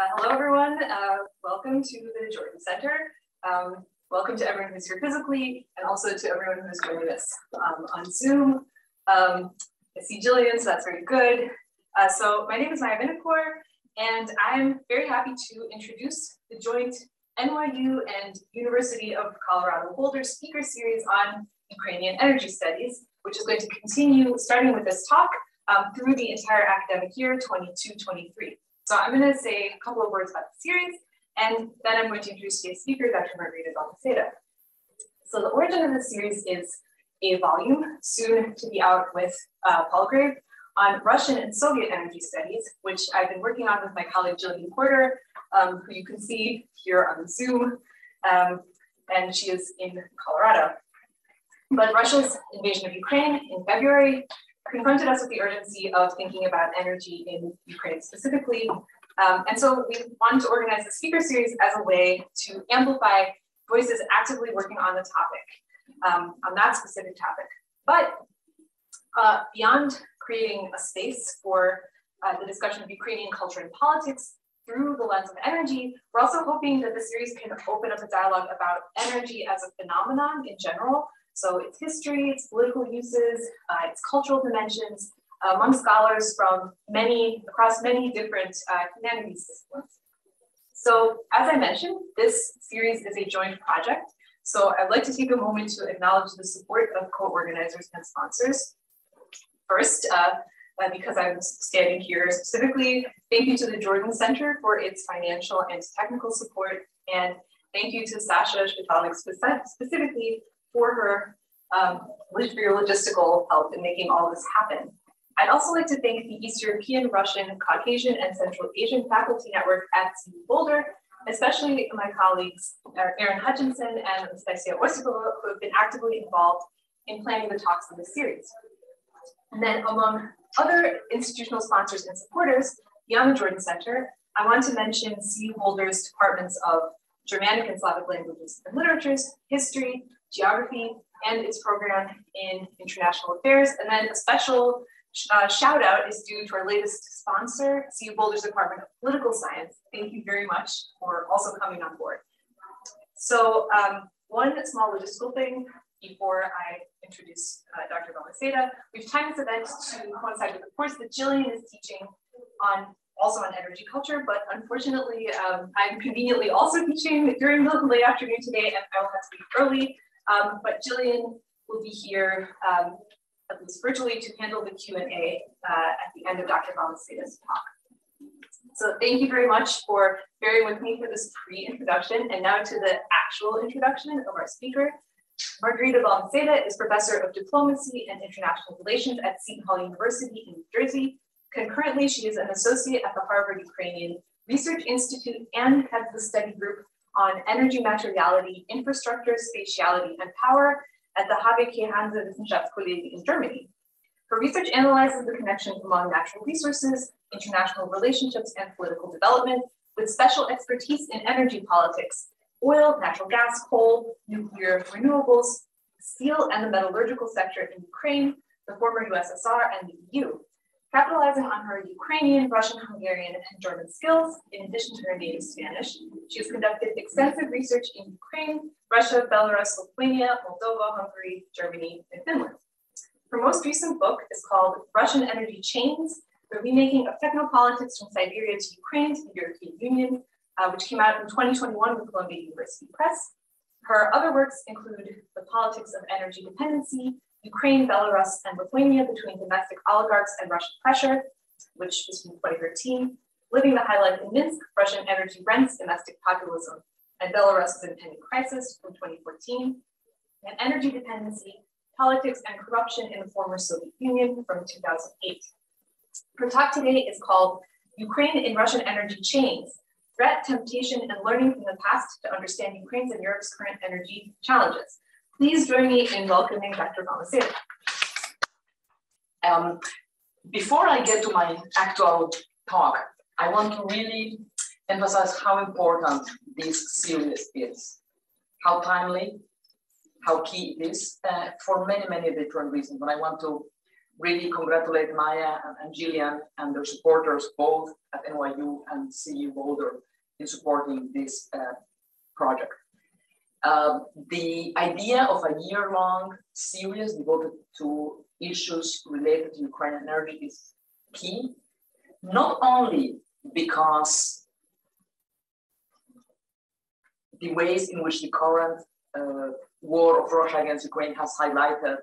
Uh, hello, everyone. Uh, welcome to the Jordan Center. Um, welcome to everyone who's here physically and also to everyone who's joining us um, on Zoom. Um, I see Jillian, so that's very good. Uh, so my name is Maya Vinokour, and I'm very happy to introduce the joint NYU and University of Colorado Boulder speaker series on Ukrainian energy studies, which is going to continue starting with this talk um, through the entire academic year 22-23. So I'm going to say a couple of words about the series, and then I'm going to introduce today's speaker, Dr. Margarita Balmaceda. So the origin of the series is a volume soon to be out with uh, Palgrave on Russian and Soviet energy studies, which I've been working on with my colleague Jillian Porter, um, who you can see here on Zoom, um, and she is in Colorado. But Russia's invasion of Ukraine in February confronted us with the urgency of thinking about energy in Ukraine specifically. Um, and so we wanted to organize the speaker series as a way to amplify voices actively working on the topic, um, on that specific topic. But uh, beyond creating a space for uh, the discussion of Ukrainian culture and politics through the lens of energy, we're also hoping that the series can open up a dialogue about energy as a phenomenon in general, so its history, its political uses, uh, its cultural dimensions, uh, among scholars from many, across many different uh, humanities disciplines. So as I mentioned, this series is a joint project. So I'd like to take a moment to acknowledge the support of co-organizers and sponsors. First, uh, uh, because I'm standing here specifically, thank you to the Jordan Center for its financial and technical support. And thank you to Sasha Shvitalik specifically for her um, for your logistical help in making all this happen. I'd also like to thank the East European, Russian, Caucasian, and Central Asian Faculty Network at CU Boulder, especially my colleagues, Erin Hutchinson and Anastasia Osipova, who have been actively involved in planning the talks in this series. And then among other institutional sponsors and supporters beyond the Jordan Center, I want to mention CU Boulder's departments of Germanic and Slavic languages and literatures, history, geography, and its program in international affairs. And then a special uh, shout out is due to our latest sponsor, CU Boulder's Department of Political Science. Thank you very much for also coming on board. So um, one small logistical thing before I introduce uh, Dr. Balmaceda. We've timed this event to coincide with the course that Jillian is teaching on also on energy culture, but unfortunately, um, I'm conveniently also teaching during the late afternoon today, and I will have to leave early. Um, but Jillian will be here, um, at least virtually, to handle the Q&A uh, at the end of Dr. Balmaceda's talk. So thank you very much for bearing with me for this pre-introduction. And now to the actual introduction of our speaker. Margarita Balmaceda is Professor of Diplomacy and International Relations at Seton Hall University in New Jersey. Concurrently, she is an associate at the Harvard Ukrainian Research Institute and heads the study group on energy materiality, infrastructure, spatiality, and power at the HBK Hanse Wissenschaftskolleg in Germany. Her research analyzes the connection among natural resources, international relationships, and political development, with special expertise in energy politics, oil, natural gas, coal, nuclear, renewables, steel, and the metallurgical sector in Ukraine, the former USSR, and the EU. Capitalizing on her Ukrainian, Russian, Hungarian, and German skills, in addition to her native Spanish, she has conducted extensive research in Ukraine, Russia, Belarus, Lithuania, Moldova, Hungary, Germany, and Finland. Her most recent book is called Russian Energy Chains, the Remaking of Technopolitics from Siberia to Ukraine to the European Union, uh, which came out in 2021 with Columbia University Press. Her other works include The Politics of Energy Dependency, Ukraine, Belarus, and Lithuania between domestic oligarchs and Russian pressure, which was from 2013, Living the High Life in Minsk, Russian energy rents, domestic populism, and Belarus's impending crisis from 2014, and Energy Dependency, Politics and Corruption in the Former Soviet Union from 2008. Her talk today is called Ukraine in Russian Energy Chains, Threat, Temptation, and Learning from the Past to Understand Ukraine's and Europe's Current Energy Challenges. Please join me in welcoming Dr. Balmaceda. Um, before I get to my actual talk, I want to really emphasize how important this series is, how timely, how key it is uh, for many, many different reasons. But I want to really congratulate Maya and, and Jillian and their supporters both at NYU and CU Boulder in supporting this uh, project. Um, the idea of a year-long series devoted to issues related to Ukrainian energy is key, not only because the ways in which the current uh, war of Russia against Ukraine has highlighted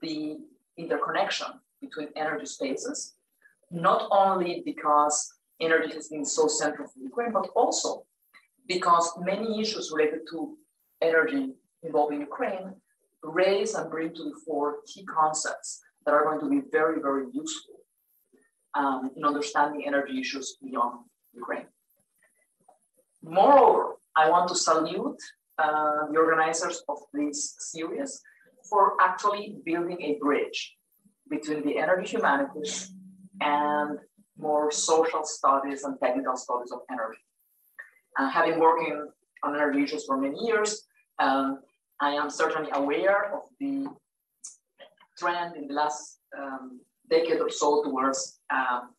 the interconnection between energy spaces, not only because energy has been so central for Ukraine, but also because many issues related to energy involving Ukraine raise and bring to the fore key concepts that are going to be very, very useful um, in understanding energy issues beyond Ukraine. Moreover, I want to salute uh, the organizers of this series for actually building a bridge between the energy humanities and more social studies and technical studies of energy. Uh, having working on energy issues for many years, um, I am certainly aware of the trend in the last um, decade or so towards um,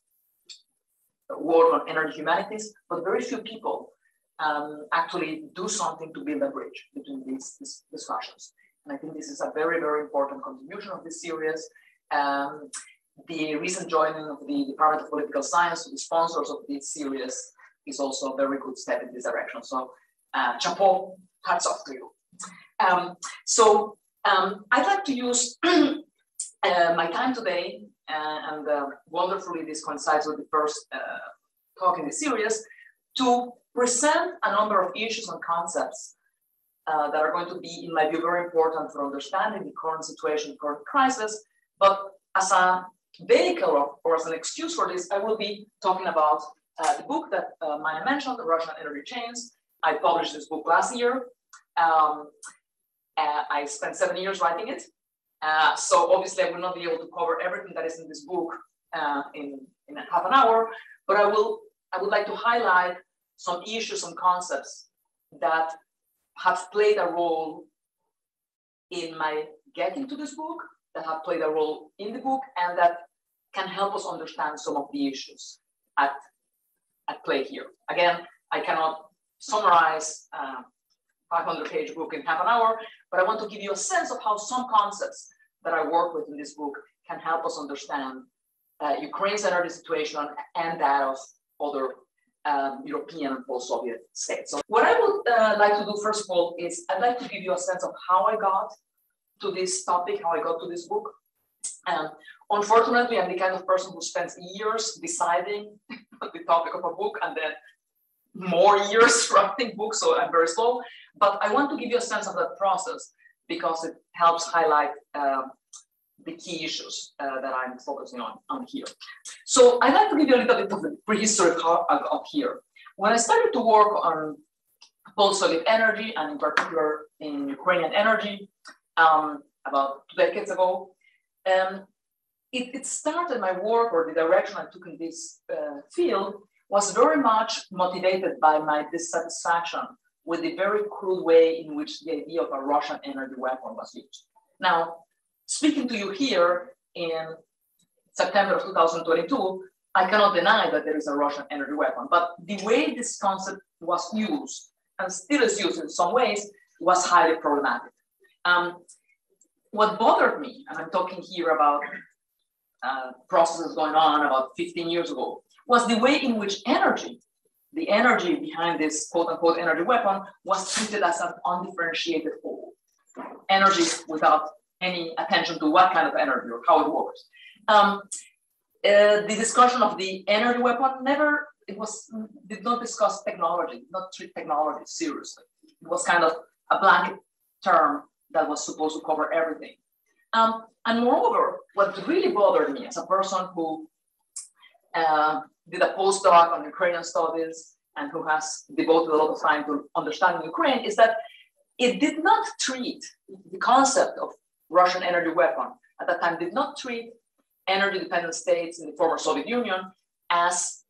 work on energy humanities, but very few people um, actually do something to build a bridge between these, these, discussions. And I think this is a very, very important contribution of this series. Um, the recent joining of the Department of Political Science, the sponsors of this series, is also a very good step in this direction. So, uh, chapeau, hats off to you. Um, so, um, I'd like to use uh, my time today, uh, and uh, wonderfully, this coincides with the first uh, talk in the series, to present a number of issues and concepts uh, that are going to be, in my view, very important for understanding the current situation, current crisis. But as a vehicle or, as an excuse for this, I will be talking about uh, the book that uh, Maya mentioned, The Russian Energy Chains. I published this book last year. Um, uh, I spent seven years writing it. Uh, so obviously I will not be able to cover everything that is in this book uh, in, in half an hour, but I will I would like to highlight some issues and concepts that have played a role in my getting to this book, that have played a role in the book, and that can help us understand some of the issues at, at play here. Again, I cannot summarize a 500 page book in half an hour, but I want to give you a sense of how some concepts that I work with in this book can help us understand uh, Ukraine's energy situation and that of other um, European and post-Soviet states. So what I would uh, like to do first of all is I'd like to give you a sense of how I got to this topic, how I got to this book. Um, unfortunately, I'm the kind of person who spends years deciding the topic of a book and then more years writing books, so I'm very slow. But I want to give you a sense of that process because it helps highlight uh, the key issues uh, that I'm focusing on, on here. So I'd like to give you a little bit of the prehistory of, of here. When I started to work on post-Soviet energy, and in particular in Ukrainian energy, um, about two decades ago, um, it, it, started my work or the direction I took in this uh, field was very much motivated by my dissatisfaction with the very crude way in which the idea of a Russian energy weapon was used. Now, speaking to you here in September of 2022, I cannot deny that there is a Russian energy weapon, but the way this concept was used and still is used in some ways was highly problematic. Um, what bothered me, and I'm talking here about uh, processes going on about 15 years ago, was the way in which energy, the energy behind this quote unquote energy weapon, was treated as an undifferentiated whole. Energy without any attention to what kind of energy or how it works. Um, uh, the discussion of the energy weapon never, it was, did not discuss technology, not treat technology seriously. It was kind of a blanket term that was supposed to cover everything. Um, and moreover, what really bothered me as a person who uh, did a postdoc on Ukrainian studies and who has devoted a lot of time to understanding Ukraine is that it did not treat the concept of Russian energy weapon at that time did not treat energy dependent states in the former Soviet Union as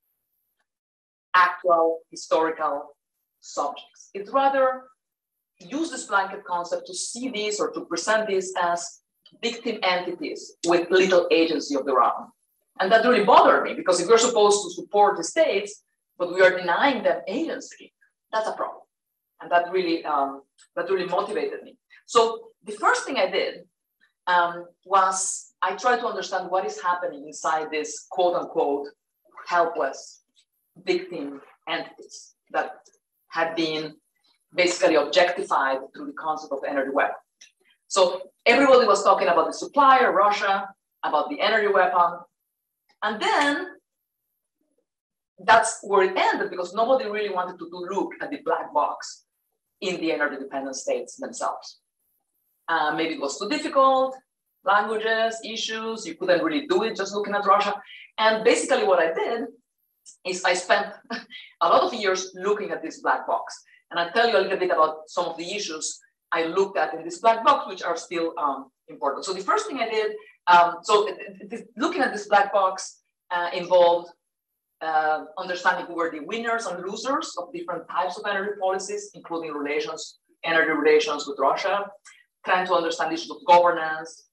actual historical subjects. It rather used this blanket concept to see these or to present these as victim entities with little agency of their own. And that really bothered me because if we're supposed to support the states, but we are denying them agency, that's a problem. And that really, um, that really motivated me. So the first thing I did um, was I tried to understand what is happening inside this quote unquote helpless victim entities that had been basically objectified through the concept of energy weapon. So everybody was talking about the supplier, Russia, about the energy weapon. And then that's where it ended because nobody really wanted to look at the black box in the energy dependent states themselves. Uh, maybe it was too difficult, languages, issues, you couldn't really do it just looking at Russia. And basically what I did is I spent a lot of years looking at this black box. And I'll tell you a little bit about some of the issues I looked at in this black box, which are still um, important. So the first thing I did, um, so looking at this black box uh, involved uh, understanding who were the winners and losers of different types of energy policies, including relations, energy relations with Russia, trying to understand issues of governance,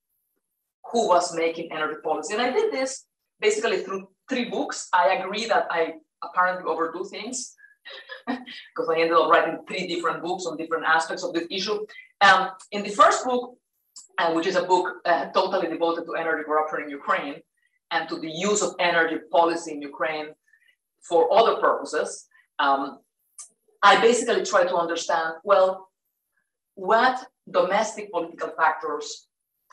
who was making energy policy. And I did this basically through three books. I agree that I apparently overdo things because I ended up writing three different books on different aspects of this issue. Um, in the first book, uh, which is a book uh, totally devoted to energy corruption in Ukraine and to the use of energy policy in Ukraine for other purposes, um, I basically try to understand well, what domestic political factors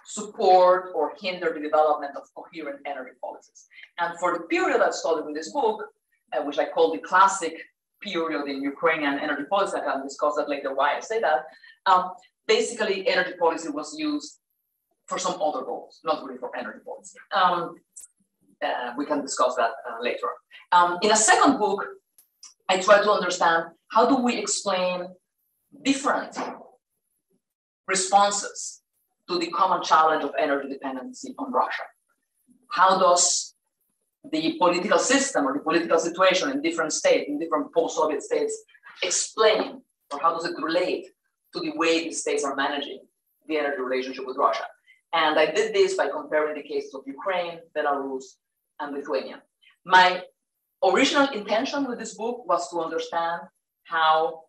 support or hinder the development of coherent energy policies. And for the period I studied in this book, uh, which I call the classic period in Ukrainian energy policy, I can discuss that later why I say that, um, basically energy policy was used for some other goals, not really for energy policy. Um, uh, we can discuss that uh, later. Um, in a second book, I try to understand how do we explain different responses to the common challenge of energy dependency on Russia. How does the political system or the political situation in different states, in different post-Soviet states, explain or how does it relate to the way the states are managing the energy relationship with Russia? And I did this by comparing the cases of Ukraine, Belarus, and Lithuania. My original intention with this book was to understand how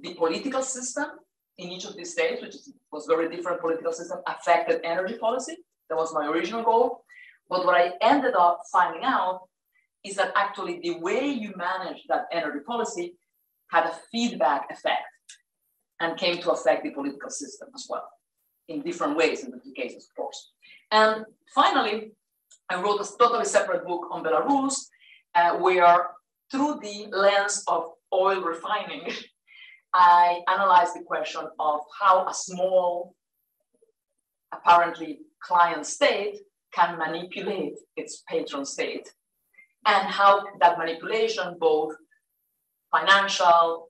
the political system in each of these states, which was very different political system, affected energy policy. That was my original goal. But what I ended up finding out is that actually the way you manage that energy policy had a feedback effect and came to affect the political system as well in different ways in the cases, of course. And finally, I wrote a totally separate book on Belarus, uh, where through the lens of oil refining, I analyzed the question of how a small, apparently client state can manipulate its patron state and how that manipulation, both financial,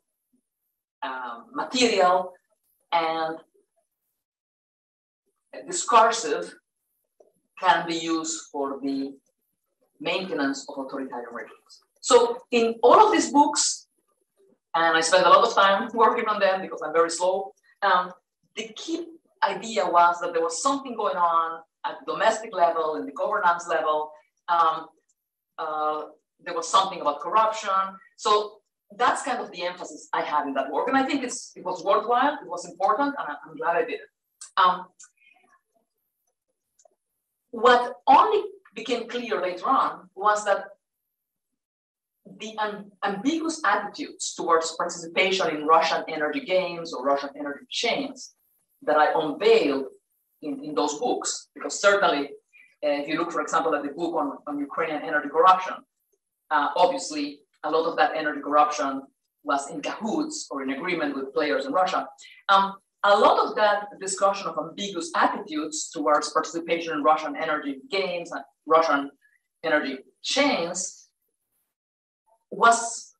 um, material, and discursive, can be used for the maintenance of authoritarian regimes. So in all of these books, and I spent a lot of time working on them because I'm very slow. Um, the key idea was that there was something going on at the domestic level, in the governance level. Um, uh, there was something about corruption. So that's kind of the emphasis I had in that work. And I think it's, it was worthwhile, it was important, and I'm glad I did it. Um, what only became clear later on was that the ambiguous attitudes towards participation in Russian energy games or Russian energy chains that I unveiled in, in those books, because certainly uh, if you look, for example, at the book on, on Ukrainian energy corruption, uh, obviously a lot of that energy corruption was in cahoots or in agreement with players in Russia. Um, a lot of that discussion of ambiguous attitudes towards participation in Russian energy games and Russian energy chains was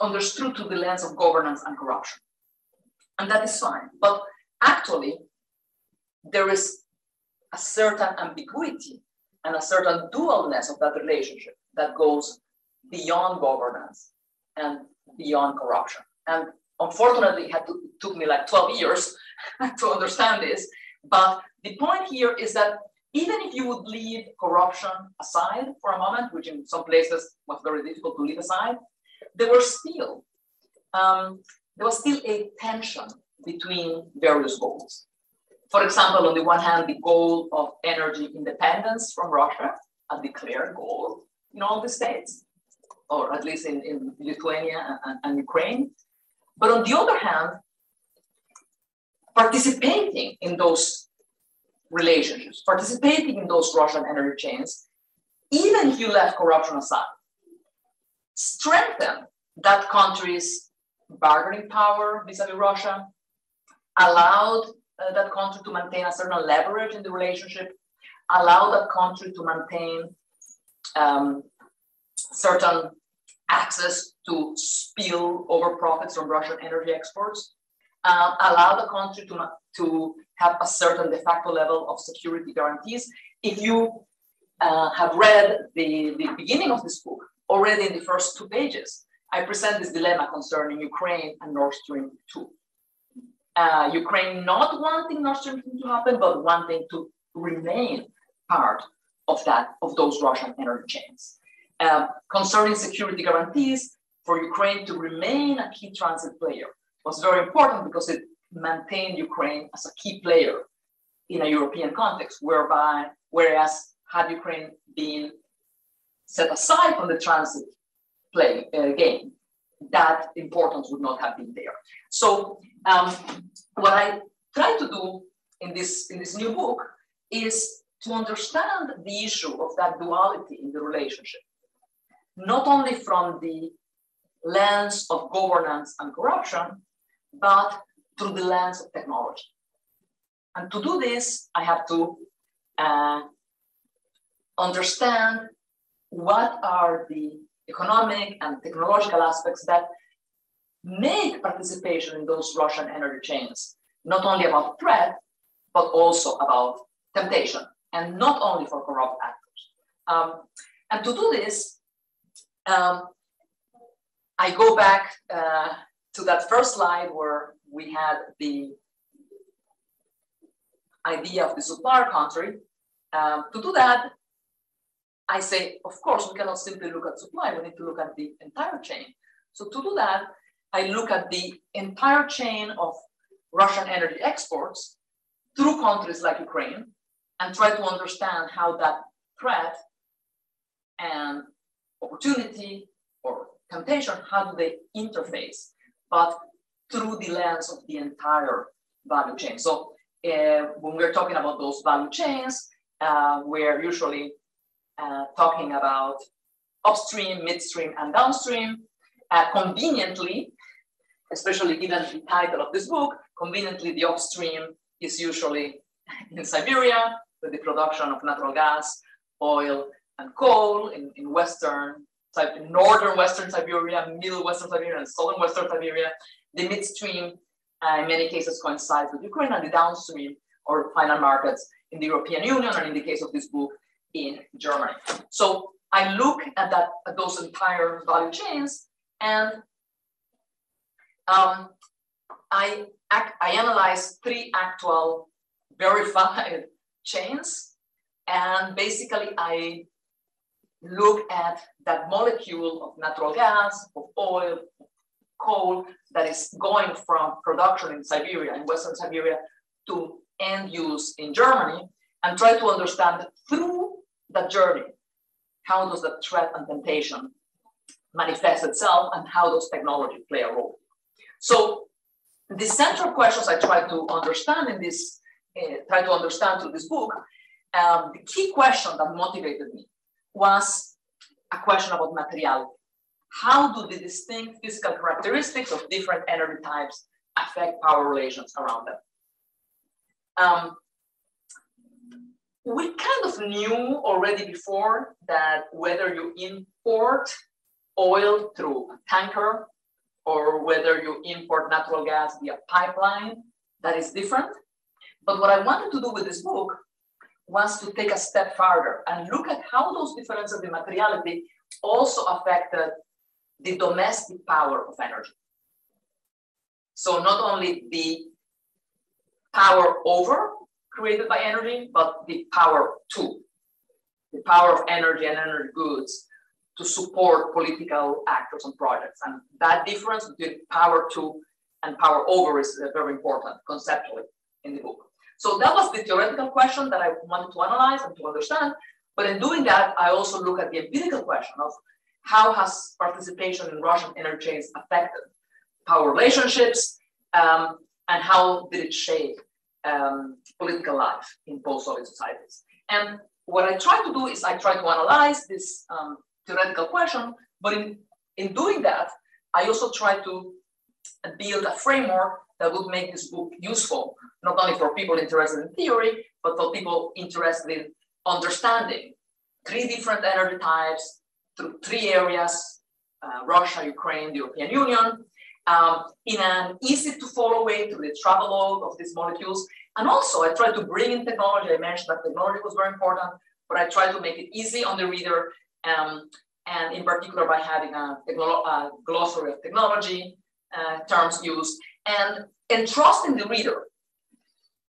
understood through the lens of governance and corruption. And that is fine. But actually, there is a certain ambiguity and a certain dualness of that relationship that goes beyond governance and beyond corruption. And unfortunately, it, to, it took me like 12 years to understand this. But the point here is that even if you would leave corruption aside for a moment, which in some places was very difficult to leave aside, there were still um, there was still a tension between various goals. For example, on the one hand, the goal of energy independence from Russia, a declared goal in all the states, or at least in, in Lithuania and, and Ukraine. But on the other hand, participating in those relationships, participating in those Russian energy chains, even if you left corruption aside, strengthen that country's bargaining power vis-a-vis Russia, allowed uh, that country to maintain a certain leverage in the relationship, allow that country to maintain um, certain access to spill over profits from Russian energy exports, uh, allow the country to, to have a certain de facto level of security guarantees. If you uh, have read the, the beginning of this book, already in the first two pages, I present this dilemma concerning Ukraine and Nord Stream 2. Uh, Ukraine not wanting Nord Stream 2 to happen, but wanting to remain part of that, of those Russian energy chains. Uh, concerning security guarantees, for Ukraine to remain a key transit player was very important because it maintained Ukraine as a key player in a European context, whereby, whereas had Ukraine been set aside from the transit play uh, game, that importance would not have been there. So um, what I try to do in this in this new book is to understand the issue of that duality in the relationship, not only from the lens of governance and corruption, but through the lens of technology. And to do this, I have to uh, understand what are the economic and technological aspects that make participation in those Russian energy chains not only about threat, but also about temptation, and not only for corrupt actors. Um, and to do this, um, I go back uh, to that first slide where we had the idea of the supplier country. Um, to do that, I say, of course, we cannot simply look at supply, we need to look at the entire chain. So to do that, I look at the entire chain of Russian energy exports through countries like Ukraine and try to understand how that threat and opportunity or temptation, how do they interface, but through the lens of the entire value chain. So uh, when we're talking about those value chains, uh, we're usually uh, talking about upstream, midstream, and downstream. Uh, conveniently, especially given the title of this book, conveniently the upstream is usually in Siberia with the production of natural gas, oil, and coal in, in western, northern western Siberia, middle western Siberia, and southern western Siberia. The midstream, uh, in many cases, coincides with Ukraine, and the downstream or final markets in the European Union, and in the case of this book, in Germany. So I look at that at those entire value chains and um, I, I analyze three actual verified chains and basically I look at that molecule of natural gas, of oil, coal that is going from production in Siberia, in Western Siberia, to end use in Germany, and try to understand through that journey. How does that threat and temptation manifest itself and how does technology play a role? So the central questions I try to understand in this, uh, try to understand through this book, um, the key question that motivated me was a question about materiality. How do the distinct physical characteristics of different energy types affect power relations around them? Um, we kind of knew already before that whether you import oil through a tanker or whether you import natural gas via pipeline, that is different. But what I wanted to do with this book was to take a step further and look at how those differences in materiality also affected the domestic power of energy. So not only the power over created by energy, but the power to, the power of energy and energy goods to support political actors and projects. And that difference between power to and power over is uh, very important conceptually in the book. So that was the theoretical question that I wanted to analyze and to understand. But in doing that, I also look at the empirical question of how has participation in Russian energy chains affected power relationships um, and how did it shape um, political life in post-Soviet societies. And what I try to do is I try to analyze this um, theoretical question, but in, in doing that, I also try to build a framework that would make this book useful, not only for people interested in theory, but for people interested in understanding three different energy types through three areas, uh, Russia, Ukraine, the European Union, um, in an easy to follow way through the travelogue of these molecules. And also I try to bring in technology. I mentioned that technology was very important, but I try to make it easy on the reader um, and in particular by having a, a glossary of technology uh, terms used and entrusting the reader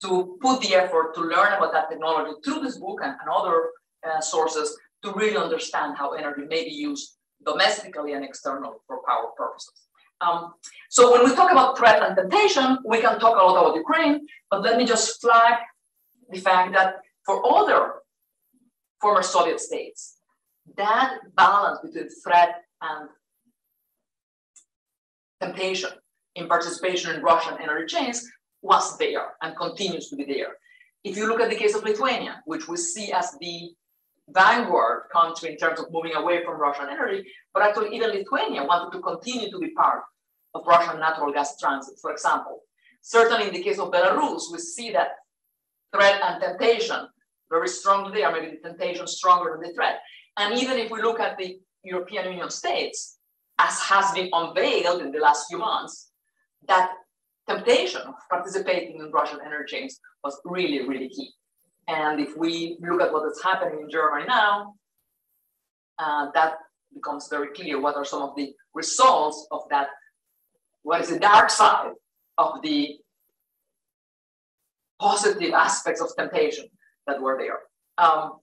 to put the effort to learn about that technology through this book and, and other uh, sources to really understand how energy may be used domestically and externally for power purposes. Um, so when we talk about threat and temptation, we can talk a lot about Ukraine, but let me just flag the fact that for other former Soviet states, that balance between threat and temptation in participation in Russian energy chains was there and continues to be there. If you look at the case of Lithuania, which we see as the vanguard country in terms of moving away from Russian energy, but actually even Lithuania wanted to continue to be part of Russian natural gas transit, for example. Certainly in the case of Belarus, we see that threat and temptation very strongly there, maybe the temptation stronger than the threat. And even if we look at the European Union states, as has been unveiled in the last few months, that temptation of participating in Russian energy was really, really key. And if we look at what is happening in Germany now, uh, that becomes very clear what are some of the results of that, what is the dark side of the positive aspects of temptation that were there. Um,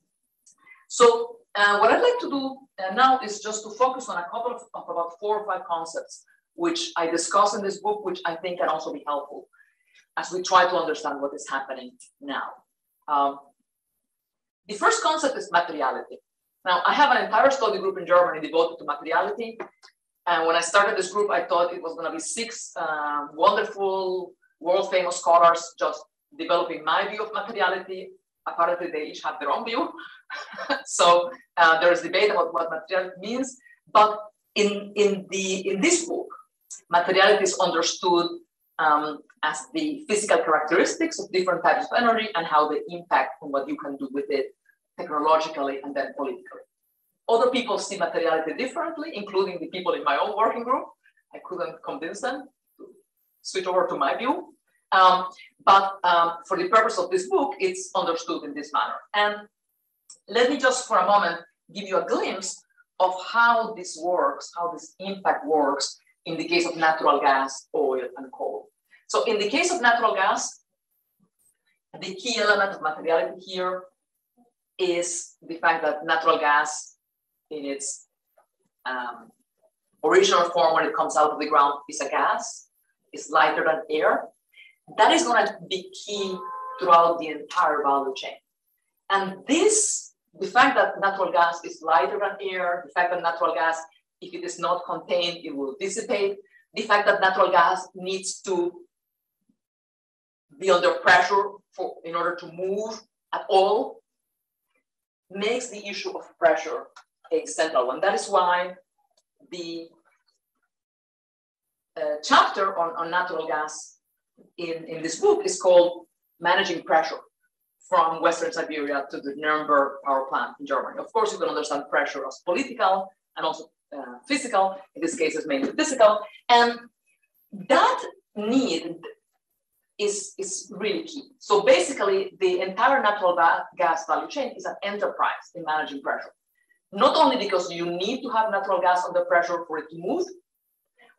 so uh, what I'd like to do uh, now is just to focus on a couple of, of, about four or five concepts, which I discuss in this book, which I think can also be helpful as we try to understand what is happening now. Um, the first concept is materiality. Now, I have an entire study group in Germany devoted to materiality. And when I started this group, I thought it was going to be six uh, wonderful, world famous scholars just developing my view of materiality apparently they each have their own view. so uh, there is debate about what materiality means. But in, in, the, in this book, materiality is understood um, as the physical characteristics of different types of energy and how they impact on what you can do with it technologically and then politically. Other people see materiality differently, including the people in my own working group. I couldn't convince them to switch over to my view. Um, but um, for the purpose of this book, it's understood in this manner. And let me just for a moment give you a glimpse of how this works, how this impact works in the case of natural gas, oil, and coal. So in the case of natural gas, the key element of materiality here is the fact that natural gas in its um, original form when it comes out of the ground is a gas, is lighter than air, that is going to be key throughout the entire value chain. And this, the fact that natural gas is lighter than air, the fact that natural gas, if it is not contained, it will dissipate, the fact that natural gas needs to be under pressure for, in order to move at all, makes the issue of pressure a central one. That is why the uh, chapter on, on natural gas in, in this book is called Managing Pressure from Western Siberia to the Nuremberg power plant in Germany. Of course, you can understand pressure as political and also uh, physical. In this case, it's mainly physical. And that need is, is really key. So basically, the entire natural gas value chain is an enterprise in managing pressure. Not only because you need to have natural gas under pressure for it to move,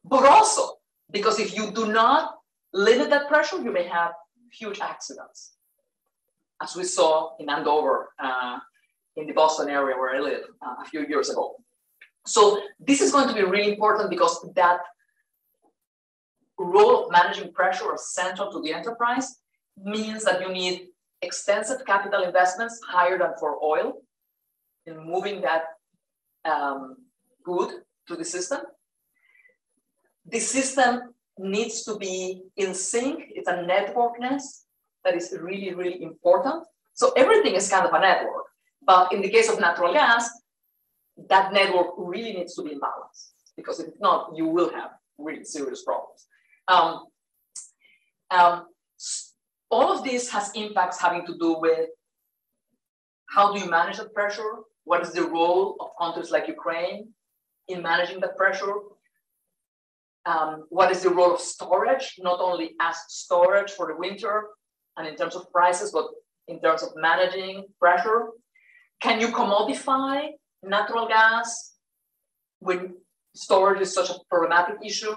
but also because if you do not limit that pressure, you may have huge accidents. as we saw in Andover, uh, in the Boston area where I live uh, a few years ago. So this is going to be really important because that role of managing pressure is central to the enterprise means that you need extensive capital investments higher than for oil in moving that um, good to the system. The system needs to be in sync. It's a networkness that is really, really important. So everything is kind of a network. But in the case of natural gas, that network really needs to be in balance because if not, you will have really serious problems. Um, um, all of this has impacts having to do with how do you manage the pressure? What is the role of countries like Ukraine in managing that pressure? Um, what is the role of storage, not only as storage for the winter and in terms of prices, but in terms of managing pressure? Can you commodify natural gas when storage is such a problematic issue?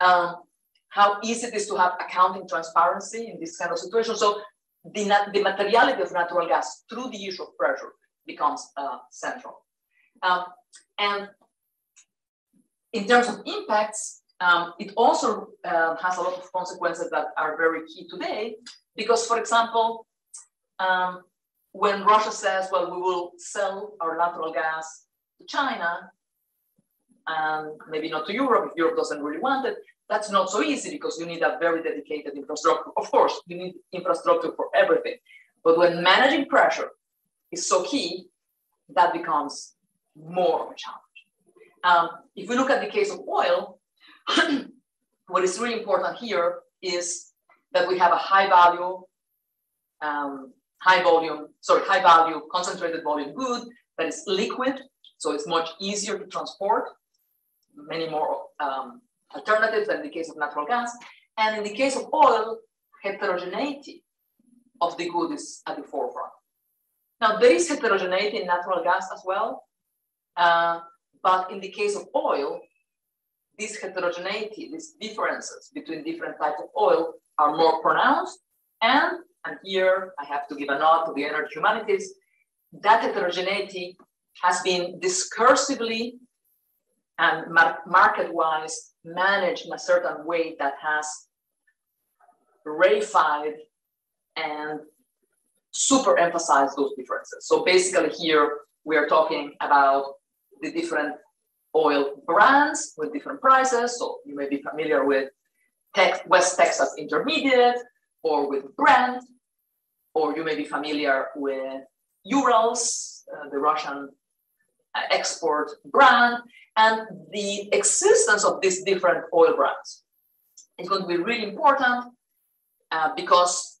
Um, how easy it is to have accounting transparency in this kind of situation. So the, the materiality of natural gas through the issue of pressure becomes uh, central. Um, and in terms of impacts, um, it also uh, has a lot of consequences that are very key today, because for example, um, when Russia says, well, we will sell our natural gas to China, and maybe not to Europe if Europe doesn't really want it, that's not so easy because you need a very dedicated infrastructure. Of course, you need infrastructure for everything. But when managing pressure is so key, that becomes more of a challenge. Um, if we look at the case of oil, what is really important here is that we have a high value, um, high volume, sorry, high value, concentrated volume good that is liquid, so it's much easier to transport, many more um, alternatives than in the case of natural gas. And in the case of oil, heterogeneity of the good is at the forefront. Now, there is heterogeneity in natural gas as well, uh, but in the case of oil, this heterogeneity, these differences between different types of oil are more pronounced. And, and here I have to give a nod to the energy humanities, that heterogeneity has been discursively and mar market-wise managed in a certain way that has reified and super emphasized those differences. So basically here we are talking about the different oil brands with different prices. So you may be familiar with West Texas Intermediate or with Brent, or you may be familiar with Urals, uh, the Russian export brand, and the existence of these different oil brands. Is going to be really important uh, because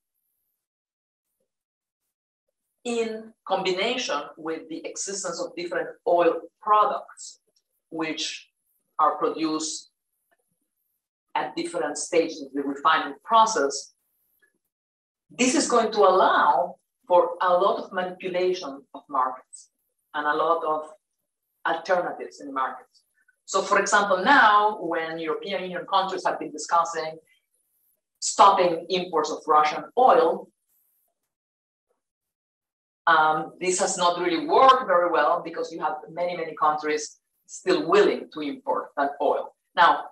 in combination with the existence of different oil products, which are produced at different stages of the refining process, this is going to allow for a lot of manipulation of markets and a lot of alternatives in the market. So for example, now when European Union countries have been discussing stopping imports of Russian oil, um, this has not really worked very well because you have many, many countries still willing to import that oil. Now,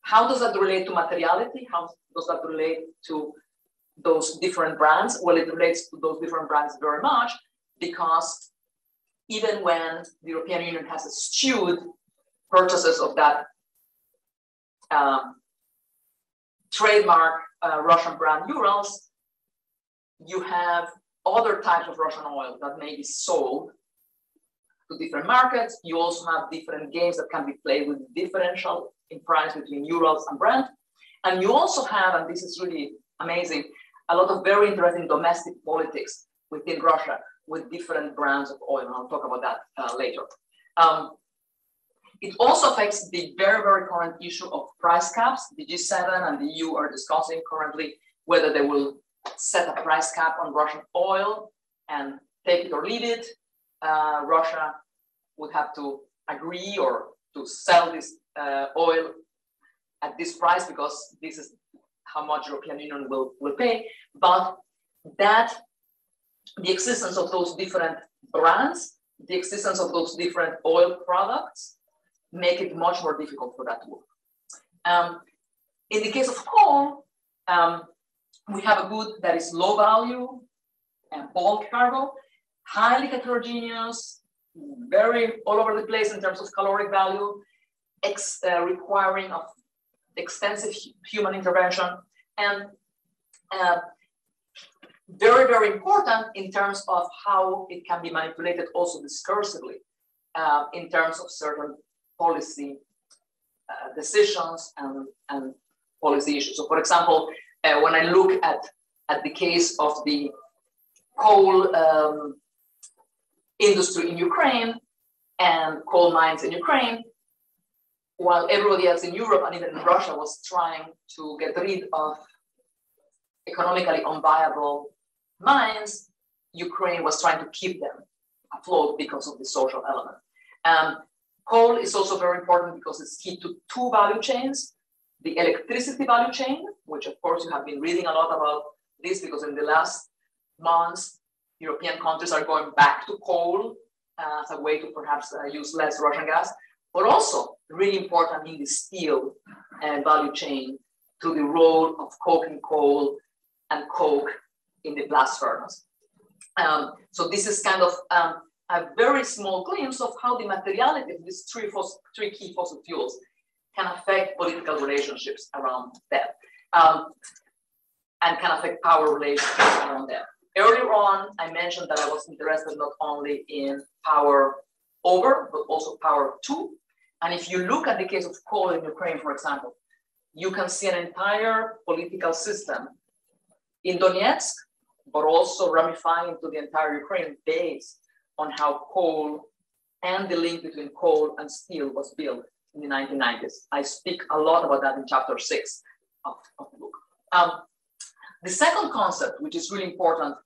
how does that relate to materiality? How does that relate to those different brands? Well, it relates to those different brands very much because even when the European Union has eschewed purchases of that um, trademark uh, Russian brand Urals, you have other types of Russian oil that may be sold to different markets. You also have different games that can be played with differential in price between Urals and Brent. And you also have, and this is really amazing, a lot of very interesting domestic politics within Russia with different brands of oil. And I'll talk about that uh, later. Um, it also affects the very, very current issue of price caps. The G7 and the EU are discussing currently whether they will set a price cap on Russian oil and take it or leave it. Uh, Russia would have to agree or to sell this uh, oil at this price because this is how much European Union will, will pay. But that the existence of those different brands, the existence of those different oil products, make it much more difficult for that to work. Um, in the case of coal, um, we have a good that is low value and bulk cargo, highly heterogeneous, very all over the place in terms of caloric value, ex, uh, requiring of extensive human intervention, and uh, very, very important in terms of how it can be manipulated also discursively uh, in terms of certain policy uh, decisions and, and policy issues. So for example, uh, when I look at, at the case of the coal um, industry in Ukraine and coal mines in Ukraine, while everybody else in Europe and even Russia was trying to get rid of economically unviable mines, Ukraine was trying to keep them afloat because of the social element. Um, coal is also very important because it's key to two value chains the electricity value chain, which of course you have been reading a lot about this because in the last months, European countries are going back to coal uh, as a way to perhaps uh, use less Russian gas, but also really important in the steel and value chain to the role of coking coal and coke in the blast furnace. Um, so this is kind of um, a very small glimpse of how the materiality of these three, three key fossil fuels can affect political relationships around them um, and can affect power relationships around them. Earlier on, I mentioned that I was interested not only in power over, but also power to. And if you look at the case of coal in Ukraine, for example, you can see an entire political system in Donetsk, but also ramifying to the entire Ukraine based on how coal and the link between coal and steel was built in the 1990s. I speak a lot about that in chapter six of, of the book. Um, the second concept, which is really important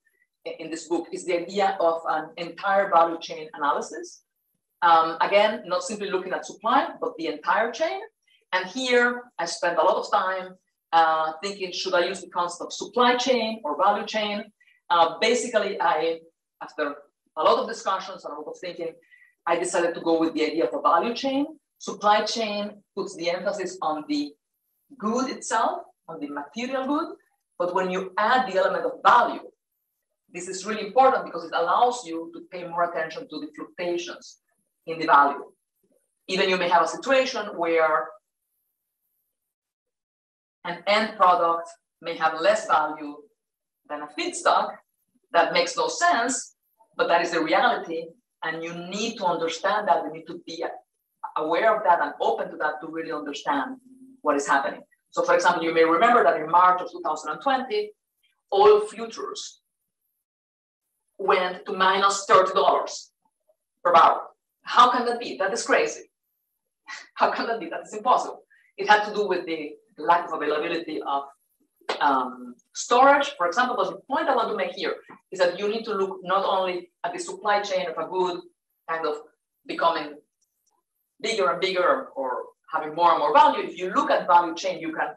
in this book, is the idea of an entire value chain analysis. Um, again, not simply looking at supply, but the entire chain. And here I spent a lot of time uh, thinking, should I use the concept of supply chain or value chain? Uh, basically, I, after a lot of discussions and a lot of thinking, I decided to go with the idea of a value chain Supply chain puts the emphasis on the good itself, on the material good, but when you add the element of value, this is really important because it allows you to pay more attention to the fluctuations in the value. Even you may have a situation where an end product may have less value than a feedstock. That makes no sense, but that is the reality. And you need to understand that. You need to be aware of that and open to that to really understand what is happening. So for example, you may remember that in March of 2020, oil futures went to minus $30 per barrel. How can that be? That is crazy. How can that be? That is impossible. It had to do with the lack of availability of um, storage, for example, but the point I want to make here is that you need to look not only at the supply chain of a good kind of becoming bigger and bigger or having more and more value, if you look at value chain, you can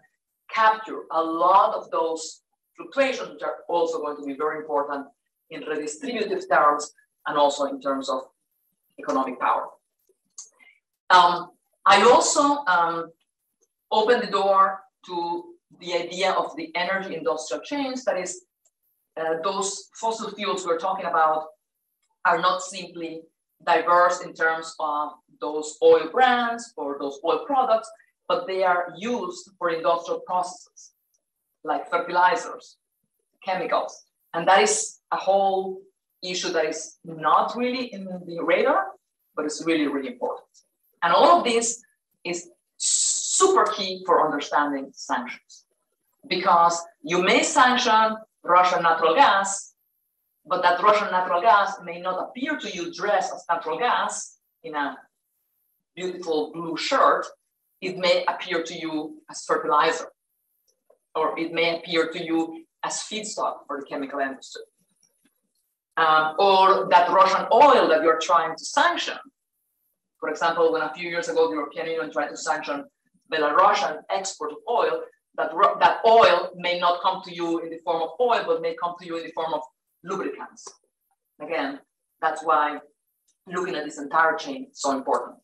capture a lot of those fluctuations, which are also going to be very important in redistributive terms and also in terms of economic power. Um, I also um, opened the door to the idea of the energy industrial chains, that is, uh, those fossil fuels we're talking about are not simply diverse in terms of those oil brands or those oil products, but they are used for industrial processes like fertilizers, chemicals. And that is a whole issue that is not really in the radar, but it's really, really important. And all of this is super key for understanding sanctions because you may sanction Russian natural gas, but that Russian natural gas may not appear to you dressed as natural gas in a beautiful blue shirt, it may appear to you as fertilizer, or it may appear to you as feedstock for the chemical industry. Um, or that Russian oil that you're trying to sanction. For example, when a few years ago, the European Union tried to sanction Belarusian export of oil, that, that oil may not come to you in the form of oil, but may come to you in the form of lubricants. Again, that's why looking at this entire chain is so important.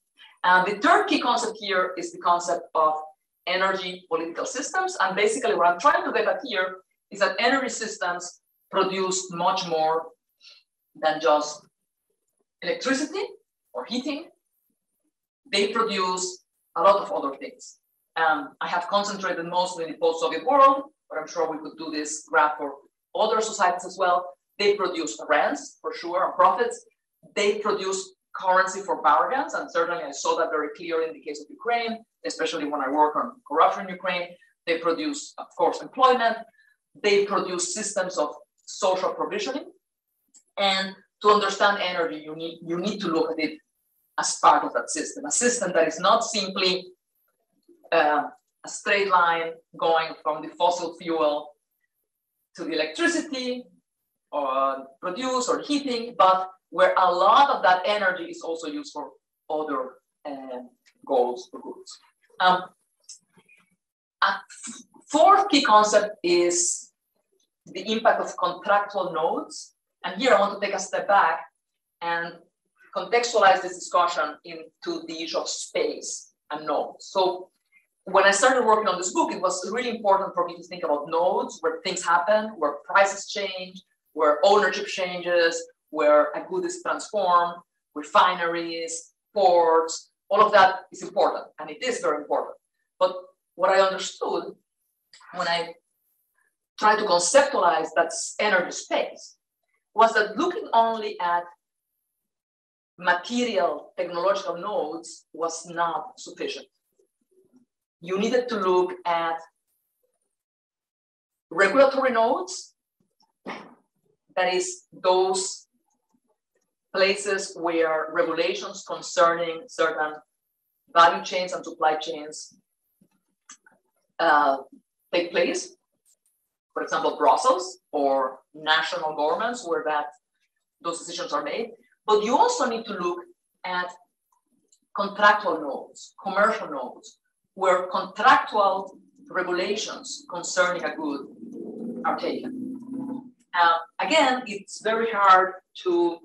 And the third key concept here is the concept of energy political systems. And basically what I'm trying to get at here is that energy systems produce much more than just electricity or heating. They produce a lot of other things. Um, I have concentrated mostly in the post-Soviet world, but I'm sure we could do this graph for other societies as well. They produce rents for sure and profits. They produce currency for bargains, and certainly I saw that very clearly in the case of Ukraine, especially when I work on corruption in Ukraine. They produce, of course, employment. They produce systems of social provisioning. And to understand energy, you need, you need to look at it as part of that system, a system that is not simply uh, a straight line going from the fossil fuel to the electricity or produce or heating, but where a lot of that energy is also used for other uh, goals or goods. Um, a fourth key concept is the impact of contractual nodes. And here I want to take a step back and contextualize this discussion into the issue of space and nodes. So when I started working on this book, it was really important for me to think about nodes where things happen, where prices change, where ownership changes, where a good is transformed, refineries, ports, all of that is important, and it is very important. But what I understood when I tried to conceptualize that energy space was that looking only at material technological nodes was not sufficient. You needed to look at regulatory nodes, that is those places where regulations concerning certain value chains and supply chains uh, take place. For example, Brussels or national governments where that those decisions are made. But you also need to look at contractual nodes, commercial nodes, where contractual regulations concerning a good are taken. Uh, again, it's very hard to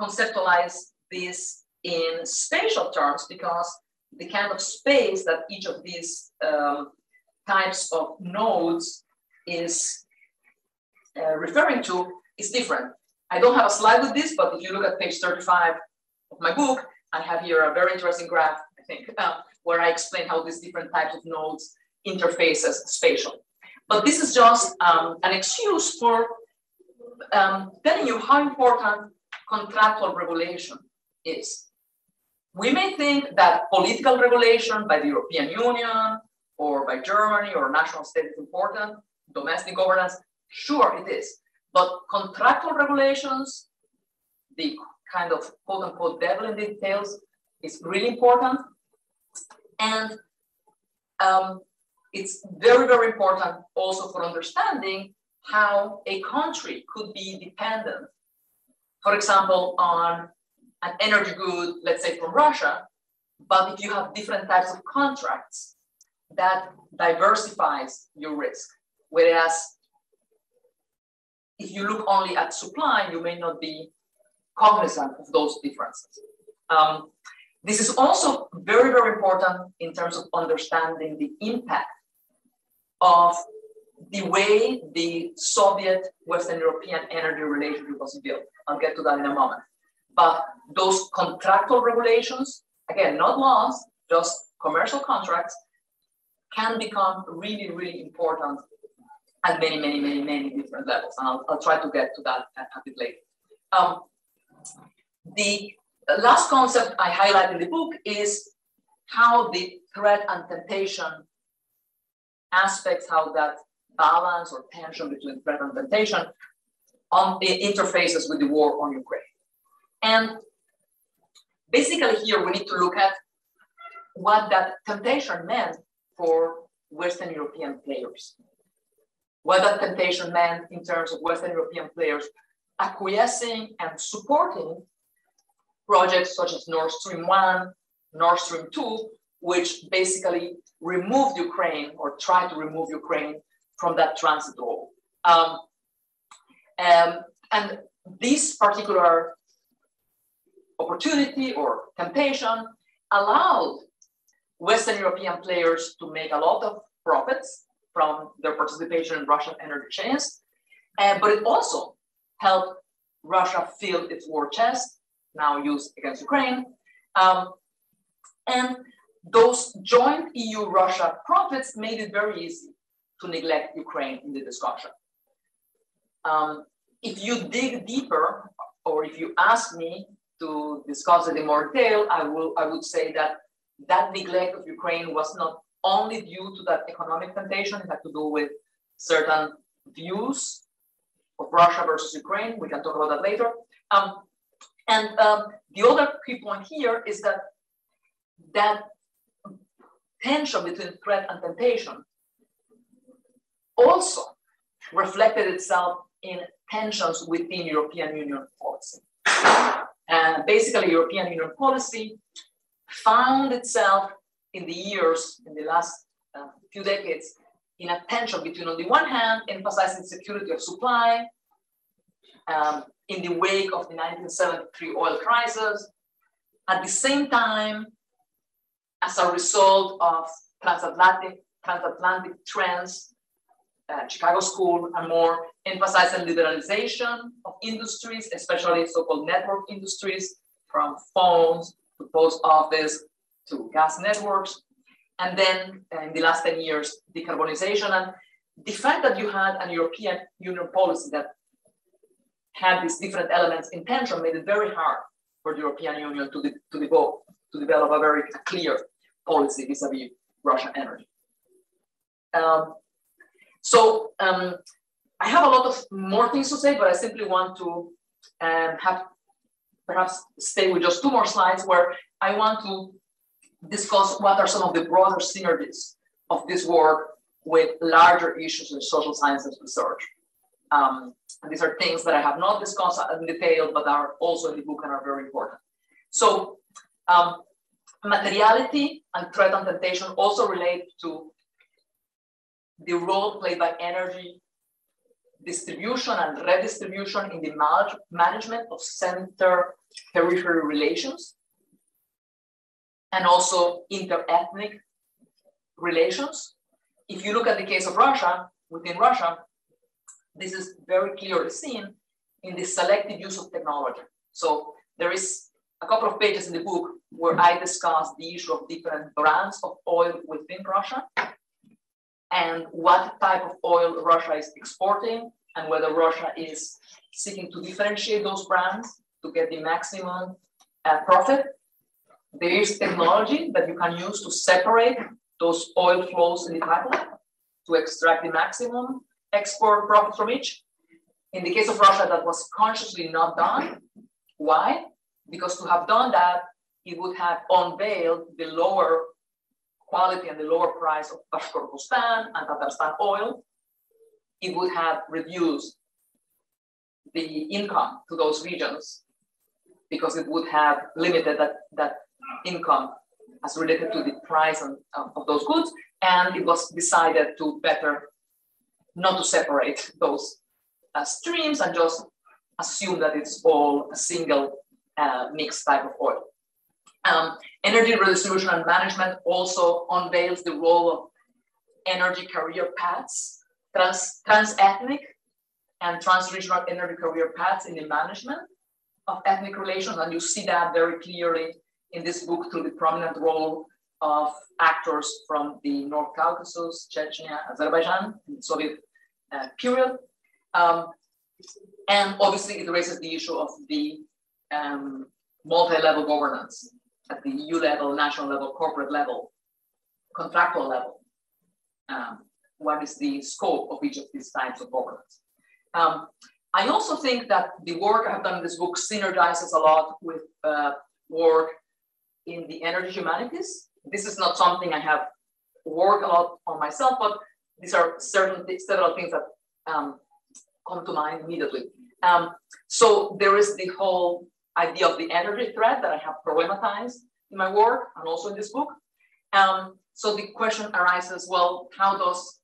conceptualize this in spatial terms because the kind of space that each of these um, types of nodes is uh, referring to is different. I don't have a slide with this, but if you look at page 35 of my book, I have here a very interesting graph, I think, uh, where I explain how these different types of nodes interfaces spatial. But this is just um, an excuse for um, telling you how important contractual regulation is. We may think that political regulation by the European Union or by Germany or national state is important, domestic governance, sure it is. But contractual regulations, the kind of quote unquote devil in details is really important. And um, it's very, very important also for understanding how a country could be dependent, for example, on an energy good, let's say from Russia, but if you have different types of contracts, that diversifies your risk. Whereas if you look only at supply, you may not be cognizant of those differences. Um, this is also very, very important in terms of understanding the impact of the way the Soviet Western European energy relationship was built. I'll get to that in a moment. But those contractual regulations, again, not laws, just commercial contracts, can become really, really important at many, many, many, many different levels. And I'll, I'll try to get to that a bit later. Um, the last concept I highlight in the book is how the threat and temptation aspects, how that balance or tension between threat and temptation on the interfaces with the war on Ukraine. And basically here we need to look at what that temptation meant for Western European players what that temptation meant in terms of Western European players acquiescing and supporting projects such as Nord Stream 1, Nord Stream 2, which basically removed Ukraine or tried to remove Ukraine from that transit role. Um, um, and this particular opportunity or temptation allowed Western European players to make a lot of profits from their participation in Russian energy chains, uh, but it also helped Russia fill its war chest, now used against Ukraine. Um, and those joint EU-Russia profits made it very easy to neglect Ukraine in the discussion. Um, if you dig deeper, or if you ask me to discuss it in more detail, I will I would say that that neglect of Ukraine was not only due to that economic temptation, it had to do with certain views of Russia versus Ukraine. We can talk about that later. Um, and um, the other key point here is that that tension between threat and temptation also reflected itself in tensions within European Union policy. And basically, European Union policy found itself in the years, in the last uh, few decades, in a tension between, on the one hand, emphasizing security of supply um, in the wake of the 1973 oil crisis, at the same time, as a result of transatlantic, transatlantic trends uh, Chicago School and more emphasizing liberalization of industries, especially so-called network industries, from phones to post office to gas networks. And then uh, in the last 10 years, decarbonization. And the fact that you had an European Union policy that had these different elements in tension made it very hard for the European Union to, de to, develop, to develop a very clear policy vis-a-vis -vis Russian energy. Um, so um, I have a lot of more things to say, but I simply want to um, have perhaps stay with just two more slides where I want to discuss what are some of the broader synergies of this work with larger issues in social sciences research. Um, and these are things that I have not discussed in detail, but are also in the book and are very important. So um, materiality and threat and temptation also relate to the role played by energy distribution and redistribution in the management of center periphery relations and also inter-ethnic relations. If you look at the case of Russia, within Russia, this is very clearly seen in the selective use of technology. So there is a couple of pages in the book where I discuss the issue of different brands of oil within Russia and what type of oil Russia is exporting and whether Russia is seeking to differentiate those brands to get the maximum uh, profit. There is technology that you can use to separate those oil flows in the pipeline to extract the maximum export profit from each. In the case of Russia, that was consciously not done. Why? Because to have done that, it would have unveiled the lower quality and the lower price of Bashkortostan and Tatarstan oil, it would have reduced the income to those regions because it would have limited that, that income as related to the price of, of those goods. And it was decided to better not to separate those uh, streams and just assume that it's all a single uh, mixed type of oil. Um, energy redistribution and management also unveils the role of energy career paths, trans, trans-ethnic and trans-regional energy career paths in the management of ethnic relations. And you see that very clearly in this book through the prominent role of actors from the North Caucasus, Chechnya, Azerbaijan, in the Soviet uh, period. Um, and obviously it raises the issue of the um, multi-level governance at the EU level, national level, corporate level, contractual level. Um, what is the scope of each of these types of governance? Um, I also think that the work I've done in this book synergizes a lot with uh, work in the energy humanities. This is not something I have worked a lot on myself, but these are certain several things that um, come to mind immediately. Um, so there is the whole idea of the energy threat that I have problematized in my work and also in this book. Um, so the question arises, well, how does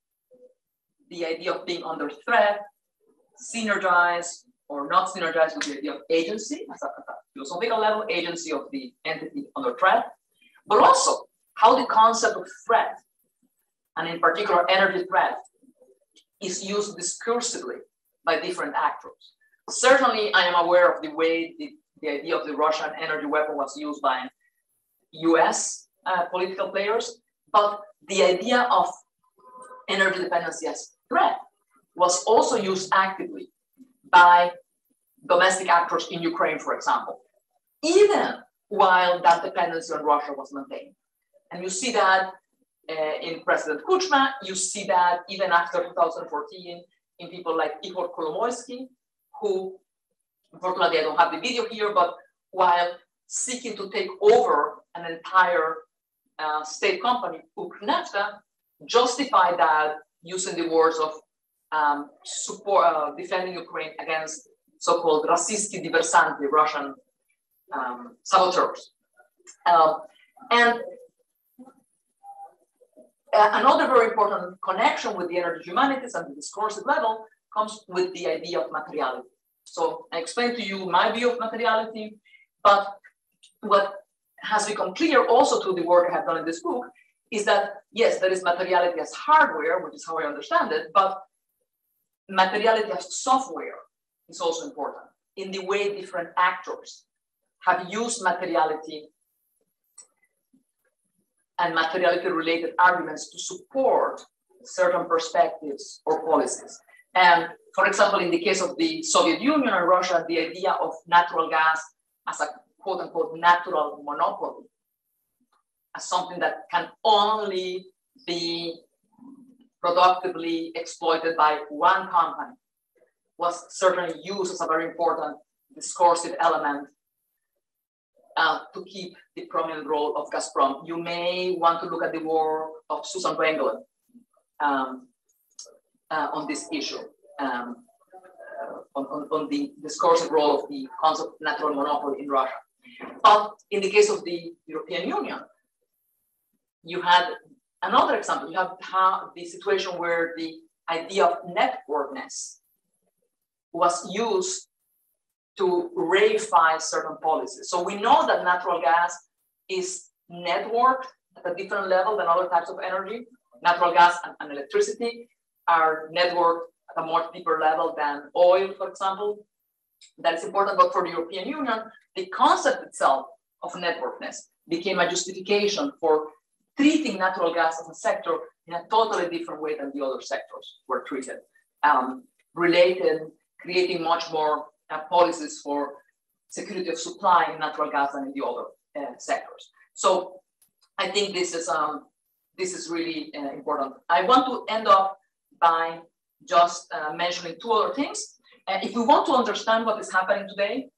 the idea of being under threat synergize or not synergize with the idea of agency, as a philosophical level, agency of the entity under threat, but also how the concept of threat, and in particular energy threat, is used discursively by different actors. Certainly, I am aware of the way the, the idea of the Russian energy weapon was used by US uh, political players, but the idea of energy dependency as threat was also used actively by domestic actors in Ukraine, for example, even while that dependency on Russia was maintained. And you see that uh, in President Kuchma, you see that even after 2014 in people like Igor Kolomoisky, who, unfortunately, I don't have the video here, but while seeking to take over an entire uh, state company, Ukrnafta, justified that using the words of um, support, uh, defending Ukraine against so-called Rossiyskiy diversanti, Russian um, saboteurs. Uh, and another very important connection with the energy humanities and the discursive level comes with the idea of materiality. So I explained to you my view of materiality, but what has become clear also through the work I have done in this book is that yes, there is materiality as hardware, which is how I understand it, but materiality as software is also important in the way different actors have used materiality and materiality related arguments to support certain perspectives or policies. And for example, in the case of the Soviet Union and Russia, the idea of natural gas as a quote unquote natural monopoly, as something that can only be productively exploited by one company, was certainly used as a very important discursive element uh, to keep the prominent role of Gazprom. You may want to look at the work of Susan Wengelen um, uh, on this issue, um, uh, on, on, on, the discursive role of the concept of natural monopoly in Russia. But in the case of the European Union, you had another example. You have the situation where the idea of networkness was used to reify certain policies. So we know that natural gas is networked at a different level than other types of energy. Natural gas and, and electricity are networked at a more deeper level than oil, for example. That is important, but for the European Union, the concept itself of networkness became a justification for treating natural gas as a sector in a totally different way than the other sectors were treated. Um, related, creating much more uh, policies for security of supply in natural gas than in the other uh, sectors. So I think this is um, this is really uh, important. I want to end up by just uh, mentioning two other things. And if we want to understand what is happening today,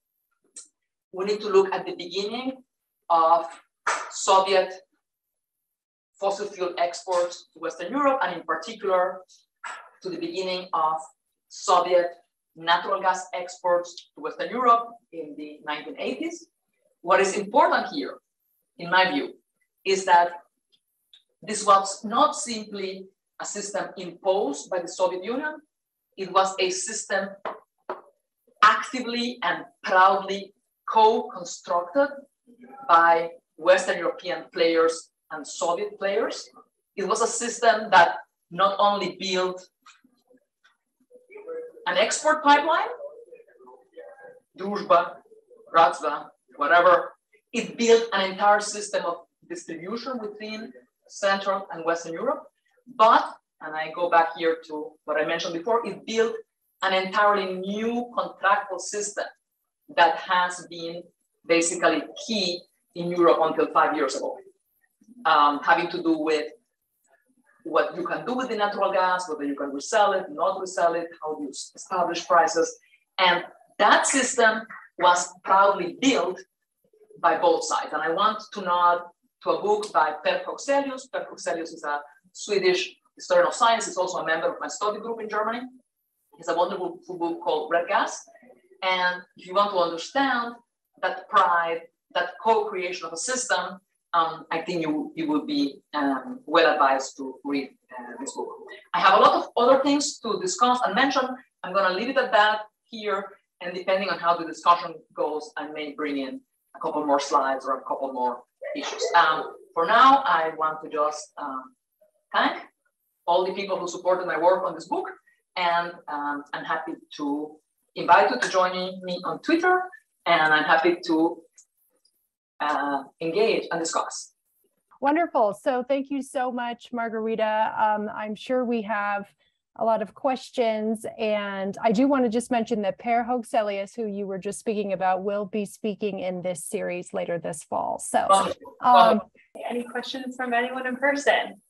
we need to look at the beginning of Soviet fossil fuel exports to Western Europe, and in particular, to the beginning of Soviet natural gas exports to Western Europe in the 1980s. What is important here, in my view, is that this was not simply a system imposed by the Soviet Union, it was a system actively and proudly co-constructed by Western European players and Soviet players. It was a system that not only built an export pipeline, Druzhba, Bratstvo, whatever, it built an entire system of distribution within Central and Western Europe. But, and I go back here to what I mentioned before, it built an entirely new contractual system that has been basically key in Europe until five years ago, um, having to do with what you can do with the natural gas, whether you can resell it, not resell it, how you establish prices. And that system was proudly built by both sides. And I want to nod to a book by Per Hogselius. Per Hogselius is a Swedish historian of science. He's also a member of my study group in Germany. He's a wonderful book called Red Gas. And if you want to understand that pride, that co-creation of a system, um, I think you, you will be um, well advised to read uh, this book. I have a lot of other things to discuss and mention. I'm going to leave it at that here. And depending on how the discussion goes, I may bring in a couple more slides or a couple more issues. Um, for now, I want to just um, thank all the people who supported my work on this book. And um, I'm happy to invite you to join me on Twitter. And I'm happy to uh, engage and discuss. Wonderful. So thank you so much, Margarita. Um, I'm sure we have a lot of questions. And I do want to just mention that Per Hogselius, who you were just speaking about, will be speaking in this series later this fall. So um, any questions from anyone in person?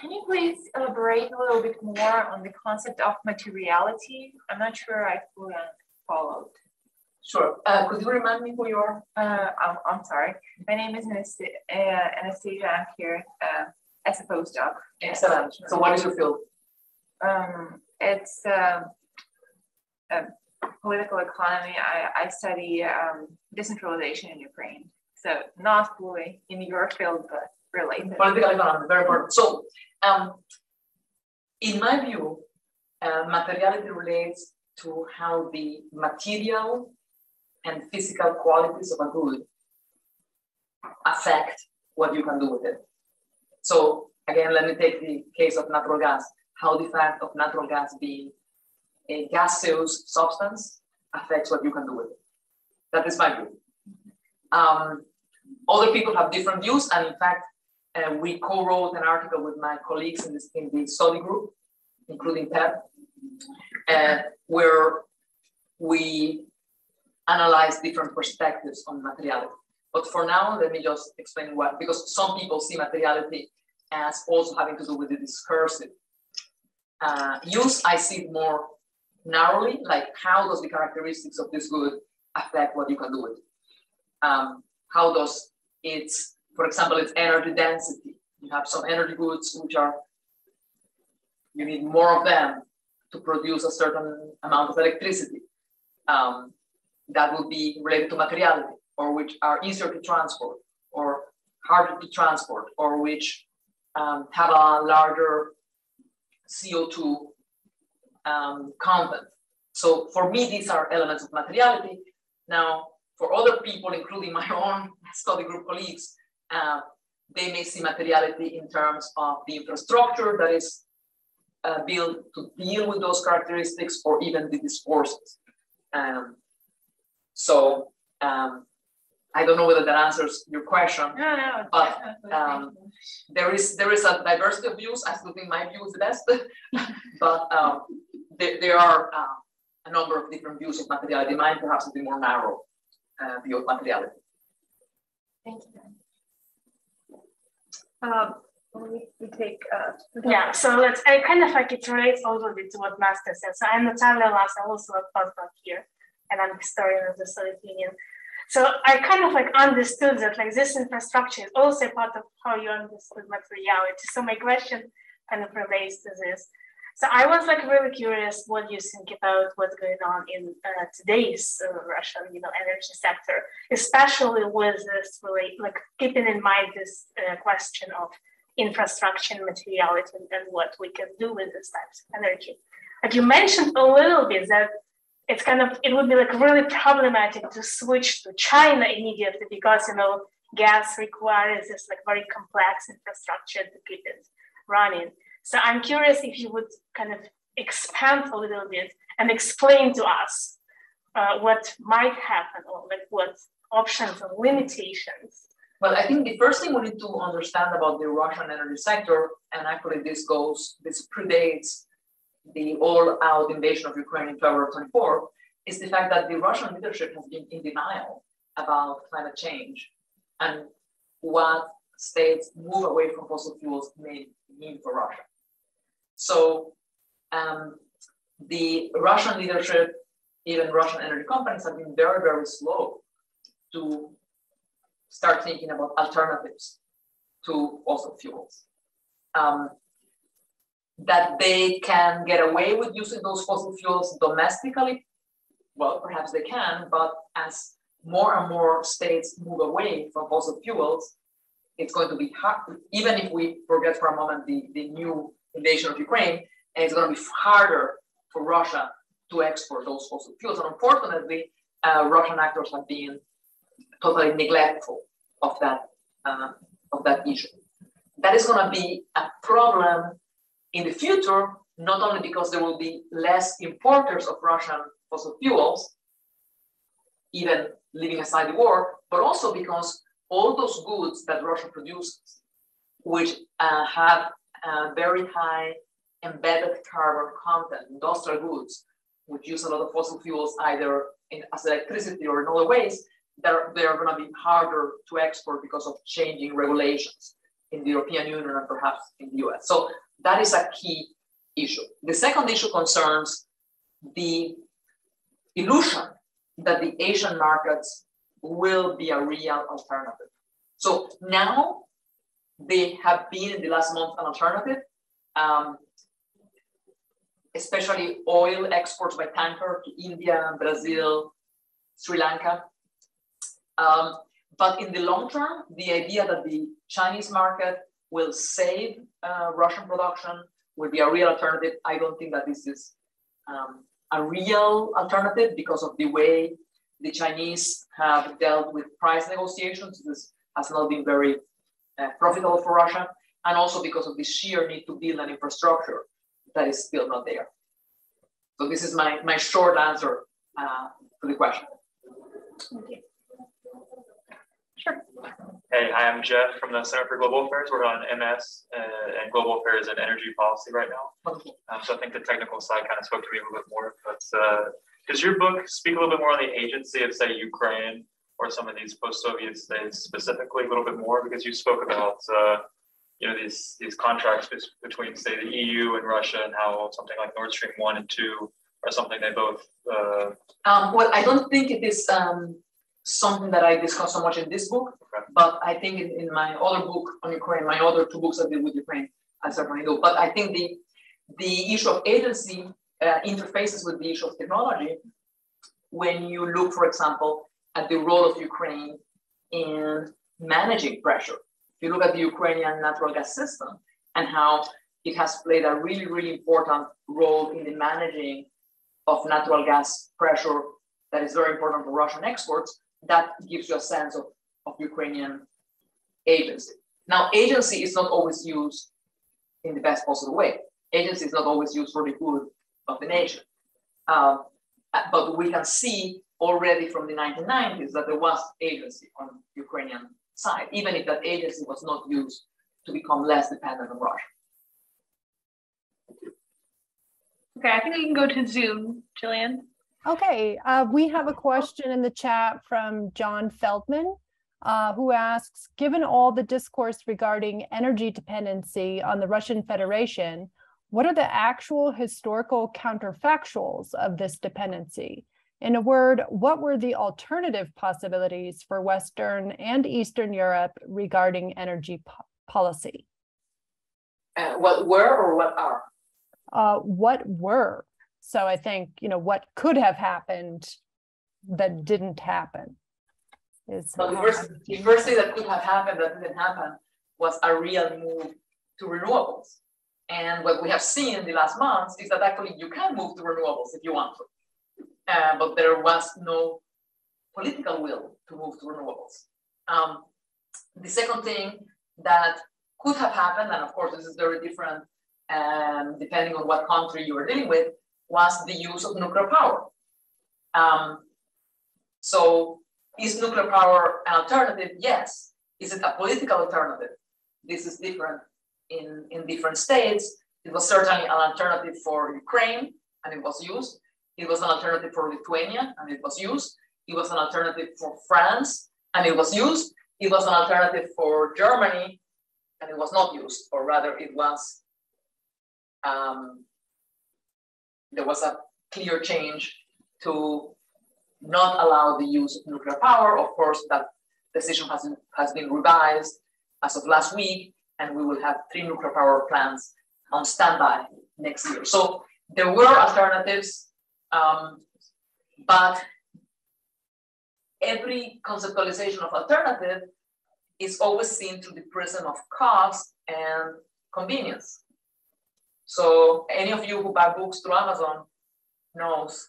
Can you please elaborate a little bit more on the concept of materiality? I'm not sure I fully followed. Sure. Uh, could you remind me who you are? Uh, I'm, I'm sorry. My name is Anastasia. Uh, Anastasia. I'm here uh, as a postdoc. Excellent. So what is your field? Um, it's uh, political economy. I, I study um, decentralization in Ukraine. So not fully in your field, but related. Political economy, very important. So um, in my view, uh, materiality relates to how the material and physical qualities of a good affect what you can do with it. So again, let me take the case of natural gas, how the fact of natural gas being a gaseous substance affects what you can do with it. That is my view. Um, other people have different views, and in fact, uh, we co-wrote an article with my colleagues in, this, in the study group, including Ted, uh, where we analyze different perspectives on materiality. But for now, let me just explain what, because some people see materiality as also having to do with the discursive uh, use. I see it more narrowly, like how does the characteristics of this good affect what you can do with it? Um, how does its, for example, its energy density? You have some energy goods which are, you need more of them to produce a certain amount of electricity. Um, that would be related to materiality or which are easier to transport or harder to transport or which um, have a larger CO2 um, content. So for me, these are elements of materiality. Now, for other people, including my own study group colleagues, uh, they may see materiality in terms of the infrastructure that is uh, built to deal with those characteristics or even the discourses. Um, so um, I don't know whether that answers your question. No, no, but um, there is there is a diversity of views. I still think my view is the best, but um, there, there are uh, a number of different views of materiality. Mine perhaps a bit more narrow uh, view of materiality. Thank you. Um, we take uh, yeah so let's i kind of like it relates a little bit to what master said so i'm natalia last, i'm also a postdoc here and i'm historian of the soviet union so I kind of like understood that like this infrastructure is also part of how you understood materiality. So my question kind of relates to this. So I was like really curious what you think about what's going on in uh, today's uh, Russian, you know, energy sector, especially with this really like keeping in mind this uh, question of infrastructure and materiality and, what we can do with this type of energy. Like you mentioned a little bit that it's kind of it would be like really problematic to switch to China immediately because you know gas requires this like very complex infrastructure to keep it running. So I'm curious if you would kind of expand a little bit and explain to us uh, what might happen or like what options and limitations. Well, I think the first thing we need to understand about the Russian energy sector, and actually this goes, this predates the all-out invasion of Ukraine in February 24 is the fact that the Russian leadership has been in denial about climate change and what states move away from fossil fuels may mean for Russia. So um, the Russian leadership, even Russian energy companies have been very, very slow to start thinking about alternatives to fossil fuels. Um, that they can get away with using those fossil fuels domestically? Well, perhaps they can, but as more and more states move away from fossil fuels, it's going to be hard, even if we forget for a moment the, the new invasion of Ukraine, and it's going to be harder for Russia to export those fossil fuels. And unfortunately, uh, Russian actors have been totally neglectful of that uh, of that issue. That is going to be a problem in the future, not only because there will be less importers of Russian fossil fuels, even leaving aside the war, but also because all those goods that Russia produces, which uh, have very high embedded carbon content, industrial goods, which use a lot of fossil fuels either in, as electricity or in other ways, they're, they're going to be harder to export because of changing regulations in the European Union and perhaps in the US. So that is a key issue. The second issue concerns the illusion that the Asian markets will be a real alternative. So now they have been in the last month an alternative, um, especially oil exports by tanker to India, Brazil, Sri Lanka. Um, but in the long term, the idea that the Chinese market will save uh, Russian production will be a real alternative. I don't think that this is um, a real alternative because of the way the Chinese have dealt with price negotiations. This has not been very uh, profitable for Russia, and also because of the sheer need to build an infrastructure that is still not there. So this is my, my short answer uh, to the question. Okay. Hey, I'm Jeff from the Center for Global Affairs. We're on MS uh, and Global Affairs and Energy Policy right now. Um, so I think the technical side kind of spoke to me a little bit more. But uh, does your book speak a little bit more on the agency of, say, Ukraine or some of these post-Soviet states specifically a little bit more? Because you spoke about, uh, you know, these these contracts between, say, the EU and Russia, and how something like Nord Stream one and two are something they both. Uh, um, well, I don't think it is. Um something that I discuss so much in this book, but I think in, in, my other book on Ukraine, my other two books I did with Ukraine, as I certainly do. But I think the the issue of agency uh, interfaces with the issue of technology when you look, for example, at the role of Ukraine in managing pressure. If you look at the Ukrainian natural gas system and how it has played a really, really important role in the managing of natural gas pressure that is very important for Russian exports, that gives you a sense of, of Ukrainian agency. Now, agency is not always used in the best possible way. Agency is not always used for the good of the nation. Um, but we can see already from the 1990s that there was agency on Ukrainian side, even if that agency was not used to become less dependent on Russia. Okay, I think we can go to Zoom, Jillian. Okay, uh, we have a question in the chat from John Feldman, uh, who asks, given all the discourse regarding energy dependency on the Russian Federation, what are the actual historical counterfactuals of this dependency? In a word, what were the alternative possibilities for Western and Eastern Europe regarding energy po policy? Uh, what were or what are? Uh, what were so I think, you know, what could have happened that didn't happen is. Well, the first, the first thing that could have happened that didn't happen was a real move to renewables. And what we have seen in the last months is that actually you can move to renewables if you want to. Uh, but there was no political will to move to renewables. Um, the second thing that could have happened, and of course this is very different um, depending on what country you are dealing with, was the use of nuclear power. Um, so is nuclear power an alternative? Yes. Is it a political alternative? This is different in, in different states. It was certainly an alternative for Ukraine, and it was used. It was an alternative for Lithuania, and it was used. It was an alternative for France, and it was used. It was an alternative for Germany, and it was not used, or rather, it was um, there was a clear change to not allow the use of nuclear power. Of course, that decision has, has been revised as of last week, and we will have three nuclear power plants on standby next year. So there were alternatives, um, but every conceptualization of alternative is always seen through the prism of cost and convenience. So any of you who buy books through Amazon knows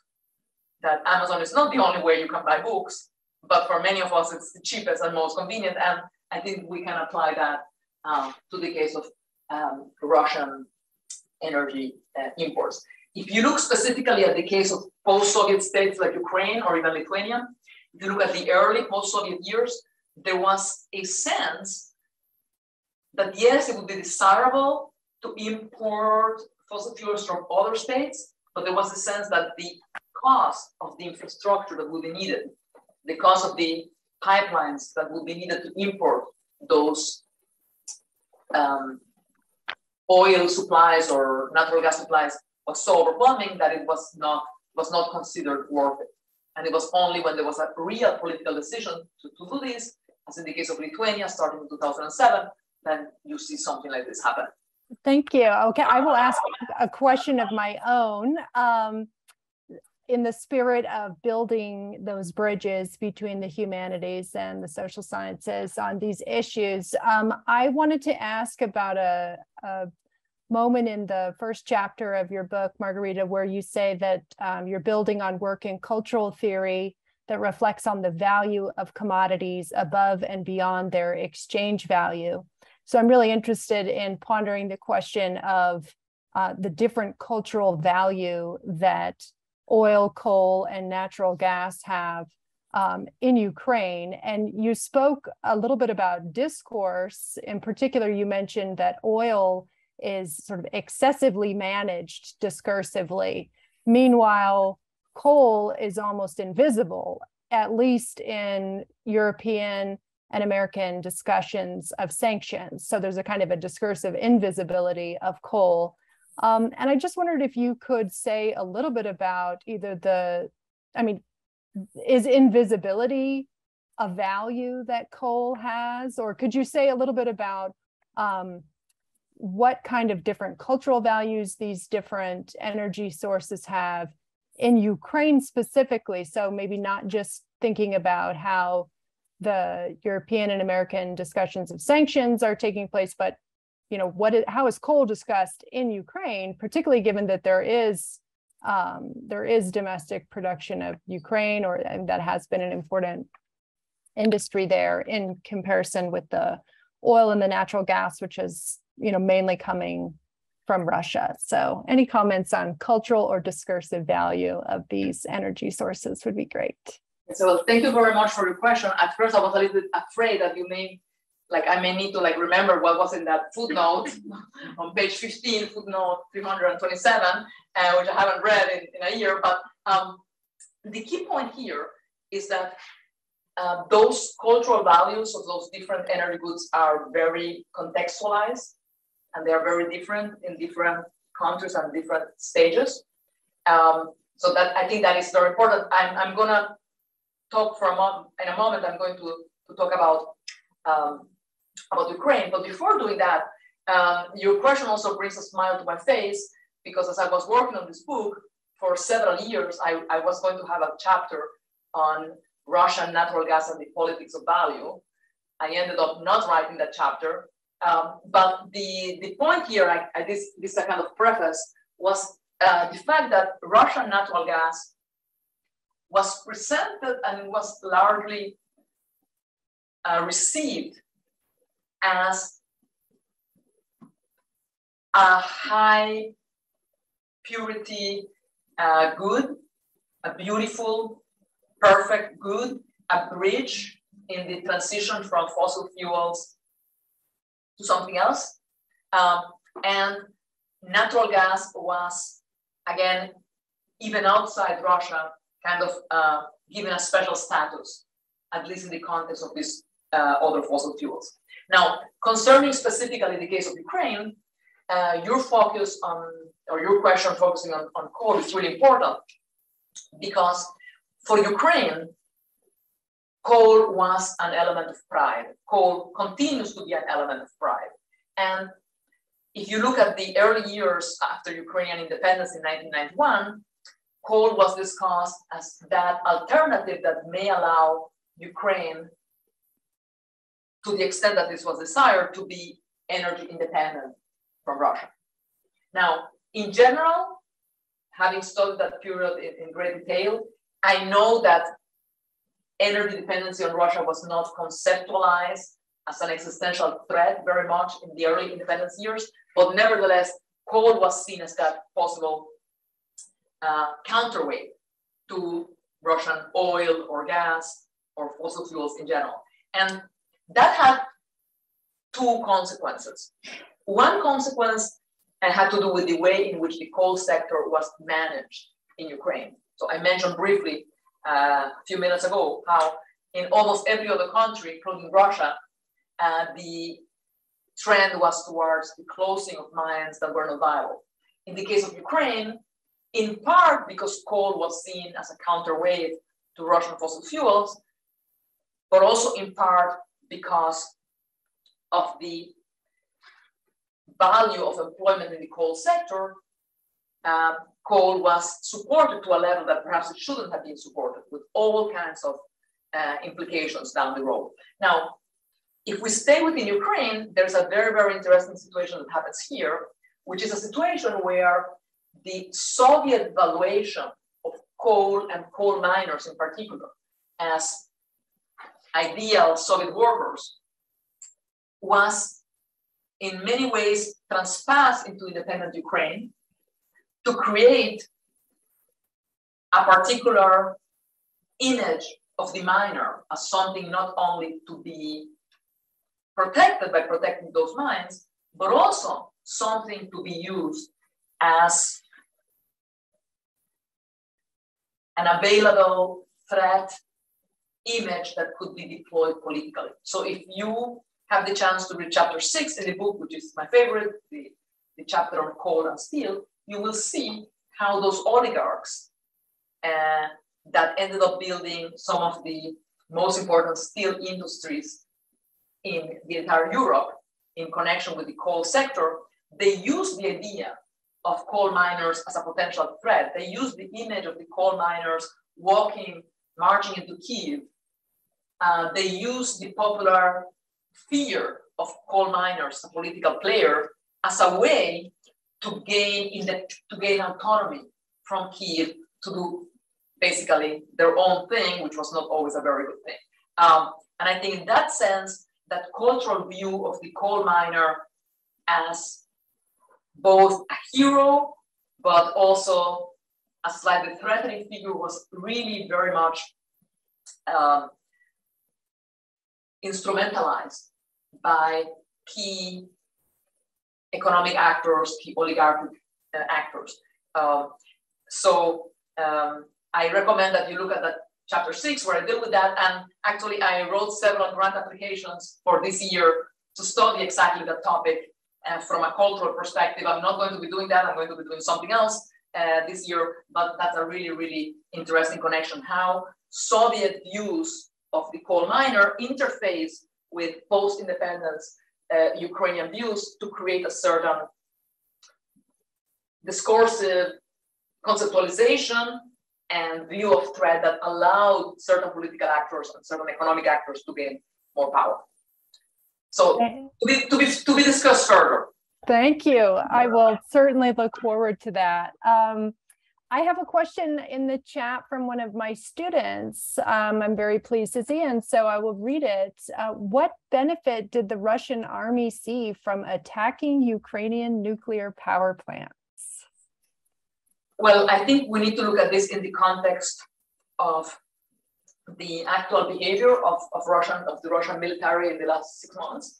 that Amazon is not the only way you can buy books, but for many of us, it's the cheapest and most convenient. And I think we can apply that uh, to the case of um, Russian energy uh, imports. If you look specifically at the case of post-Soviet states like Ukraine or even Lithuania, if you look at the early post-Soviet years, there was a sense that yes, it would be desirable to import fossil fuels from other states, but there was a sense that the cost of the infrastructure that would be needed, the cost of the pipelines that would be needed to import those um, oil supplies or natural gas supplies was so overwhelming that it was not was not considered worth it. And it was only when there was a real political decision to, to do this, as in the case of Lithuania starting in 2007, then you see something like this happen. Thank you. Okay, I will ask a question of my own. Um, in the spirit of building those bridges between the humanities and the social sciences on these issues, um, I wanted to ask about a, a, moment in the first chapter of your book, Margarita, where you say that um, you're building on work in cultural theory that reflects on the value of commodities above and beyond their exchange value. So I'm really interested in pondering the question of uh, the different cultural value that oil, coal, and natural gas have um, in Ukraine. And you spoke a little bit about discourse. In particular, you mentioned that oil is sort of excessively managed discursively. Meanwhile, coal is almost invisible, at least in European and American discussions of sanctions. So there's a kind of a discursive invisibility of coal. Um, and I just wondered if you could say a little bit about either the, I mean, is invisibility a value that coal has? Or could you say a little bit about um, what kind of different cultural values these different energy sources have in Ukraine specifically? So maybe not just thinking about how the European and American discussions of sanctions are taking place, but you know what is, how is coal discussed in Ukraine, particularly given that there is um, there is domestic production of Ukraine, or that has been an important industry there in comparison with the oil and the natural gas, which is you know mainly coming from Russia. So any comments on cultural or discursive value of these energy sources would be great. So thank you very much for your question. At first, I was a little bit afraid that you may, like, I may need to like remember what was in that footnote on page 15, footnote 327, uh, which I haven't read in, in a year. But um, the key point here is that uh, those cultural values of those different energy goods are very contextualized and they are very different in different countries and different stages. Um, so that I think that is very important. I'm, I'm gonna talk for a moment, in a moment, I'm going to, to talk about, um, about Ukraine. But before doing that, um, your question also brings a smile to my face because as I was working on this book for several years, I, I was going to have a chapter on Russian natural gas and the politics of value. I ended up not writing that chapter. Um, but the, the point here, I, I, this, this is a kind of preface, was uh, the fact that Russian natural gas was presented and was largely uh, received as a high purity uh, good, a beautiful, perfect good, a bridge in the transition from fossil fuels to something else. Um, and natural gas was, again, even outside Russia, kind of uh, given a special status, at least in the context of these uh, other fossil fuels. Now, concerning specifically the case of Ukraine, uh, your focus on, or your question focusing on, on coal is really important because for Ukraine, coal was an element of pride. Coal continues to be an element of pride. And if you look at the early years after Ukrainian independence in 1991, coal was discussed as that alternative that may allow Ukraine, to the extent that this was desired, to be energy independent from Russia. Now, in general, having studied that period in, in great detail, I know that energy dependency on Russia was not conceptualized as an existential threat very much in the early independence years, but nevertheless, coal was seen as that possible uh, counterweight to Russian oil or gas or fossil fuels in general. And that had two consequences. One consequence had to do with the way in which the coal sector was managed in Ukraine. So I mentioned briefly uh, a few minutes ago how in almost every other country, including Russia, uh, the trend was towards the closing of mines that were not viable. In the case of Ukraine, in part because coal was seen as a counterweight to Russian fossil fuels, but also in part because of the value of employment in the coal sector, uh, coal was supported to a level that perhaps it shouldn't have been supported with all kinds of uh, implications down the road. Now, if we stay within Ukraine, there's a very, very interesting situation that happens here, which is a situation where the Soviet valuation of coal and coal miners in particular as ideal Soviet workers was in many ways transpassed into independent Ukraine to create a particular image of the miner as something not only to be protected by protecting those mines, but also something to be used as an available threat image that could be deployed politically. So if you have the chance to read chapter six in the book, which is my favorite, the, the chapter on coal and steel, you will see how those oligarchs uh, that ended up building some of the most important steel industries in the entire Europe in connection with the coal sector, they use the idea of coal miners as a potential threat. They use the image of the coal miners walking, marching into Kiev. Uh, they use the popular fear of coal miners, a political player, as a way to gain in the, to gain autonomy from Kiev to do basically their own thing, which was not always a very good thing. Um, and I think in that sense, that cultural view of the coal miner as both a hero, but also a slightly threatening figure was really very much um, instrumentalized by key economic actors, key oligarchic uh, actors. Um, so um, I recommend that you look at that chapter six where I deal with that. And actually I wrote several grant applications for this year to study exactly that topic uh, from a cultural perspective. I'm not going to be doing that. I'm going to be doing something else uh, this year, but that's a really, really interesting connection. How Soviet views of the coal miner interface with post-independence uh, Ukrainian views to create a certain discursive conceptualization and view of threat that allowed certain political actors and certain economic actors to gain more power. So to be, to be, to be discussed further. Thank you. I will certainly look forward to that. Um, I have a question in the chat from one of my students. Um, I'm very pleased to see, and so I will read it. Uh, what benefit did the Russian army see from attacking Ukrainian nuclear power plants? Well, I think we need to look at this in the context of the actual behavior of, of Russian of the Russian military in the last six months.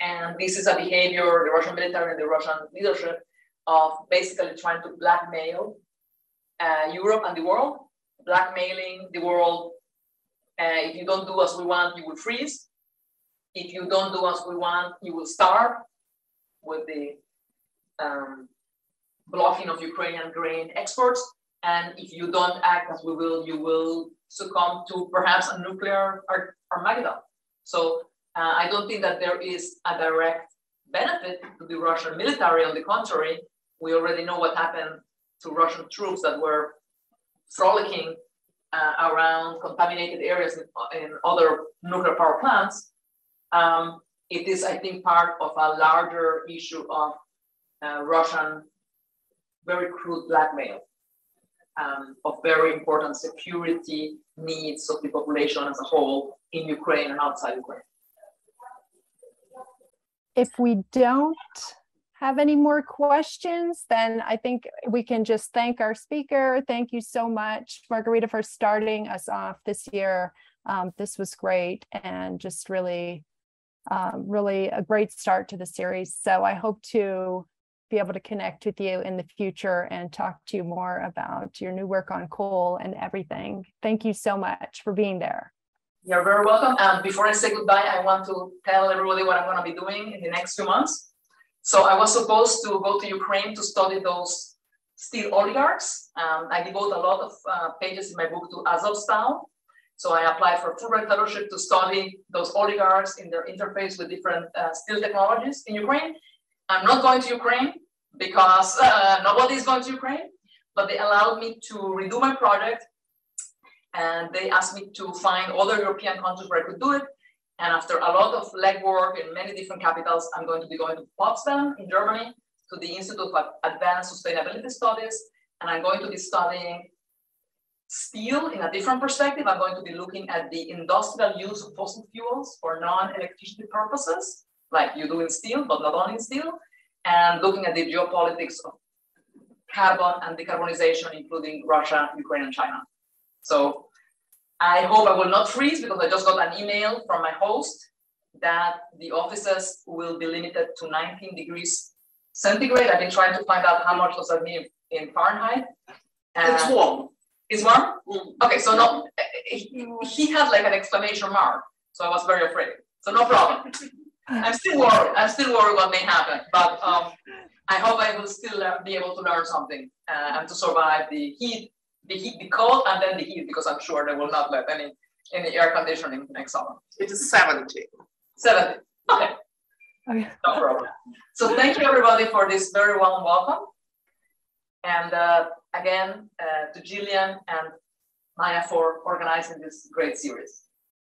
And this is a behavior, the Russian military and the Russian leadership of basically trying to blackmail uh, Europe and the world, blackmailing the world. Uh, if you don't do as we want, you will freeze. If you don't do as we want, you will starve with the um, blocking of Ukrainian grain exports. And if you don't act as we will, you will succumb to perhaps a nuclear Armageddon. So uh, I don't think that there is a direct benefit to the Russian military. On the contrary, we already know what happened to Russian troops that were frolicking uh, around contaminated areas in, in, other nuclear power plants. Um, it is, I think, part of a larger issue of uh, Russian very crude blackmail um, of very important security needs of the population as a whole in Ukraine and outside Ukraine. If we don't have any more questions, then I think we can just thank our speaker. Thank you so much, Margarita, for starting us off this year. Um, this was great and just really, um, really a great start to the series. So I hope to be able to connect with you in the future and talk to you more about your new work on coal and everything. Thank you so much for being there. You're very welcome. And before I say goodbye, I want to tell everybody what I'm going to be doing in the next few months. So I was supposed to go to Ukraine to study those steel oligarchs. Um, I devote a lot of uh, pages in my book to Azovstal. So I applied for Fulbright Fellowship to study those oligarchs in their interface with different uh, steel technologies in Ukraine. I'm not going to Ukraine because uh, nobody is going to Ukraine, but they allowed me to redo my project and they asked me to find other European countries where I could do it. And after a lot of legwork in many different capitals, I'm going to be going to Potsdam in Germany to the Institute of Advanced Sustainability Studies. And I'm going to be studying steel in a different perspective. I'm going to be looking at the industrial use of fossil fuels for non-electricity purposes, like you do in steel, but not only in steel, and looking at the geopolitics of carbon and decarbonization, including Russia, Ukraine, and China. So I hope I will not freeze because I just got an email from my host that the offices will be limited to 19 degrees centigrade. I've been trying to find out how much does that mean in Fahrenheit. it's warm. It's warm? Mm. Okay, so no, he, he had like an exclamation mark. So I was very afraid. So no problem. I'm still worried. I'm still worried what may happen, but um, I hope I will still uh, be able to learn something uh, and to survive the heat the heat, the cold, and then the heat, because I'm sure they will not let any any air conditioning next summer. It is 70. 70. Okay. Okay. No problem. So thank you everybody for this very warm welcome. And uh, again, uh, to Jillian and Maya for organizing this great series.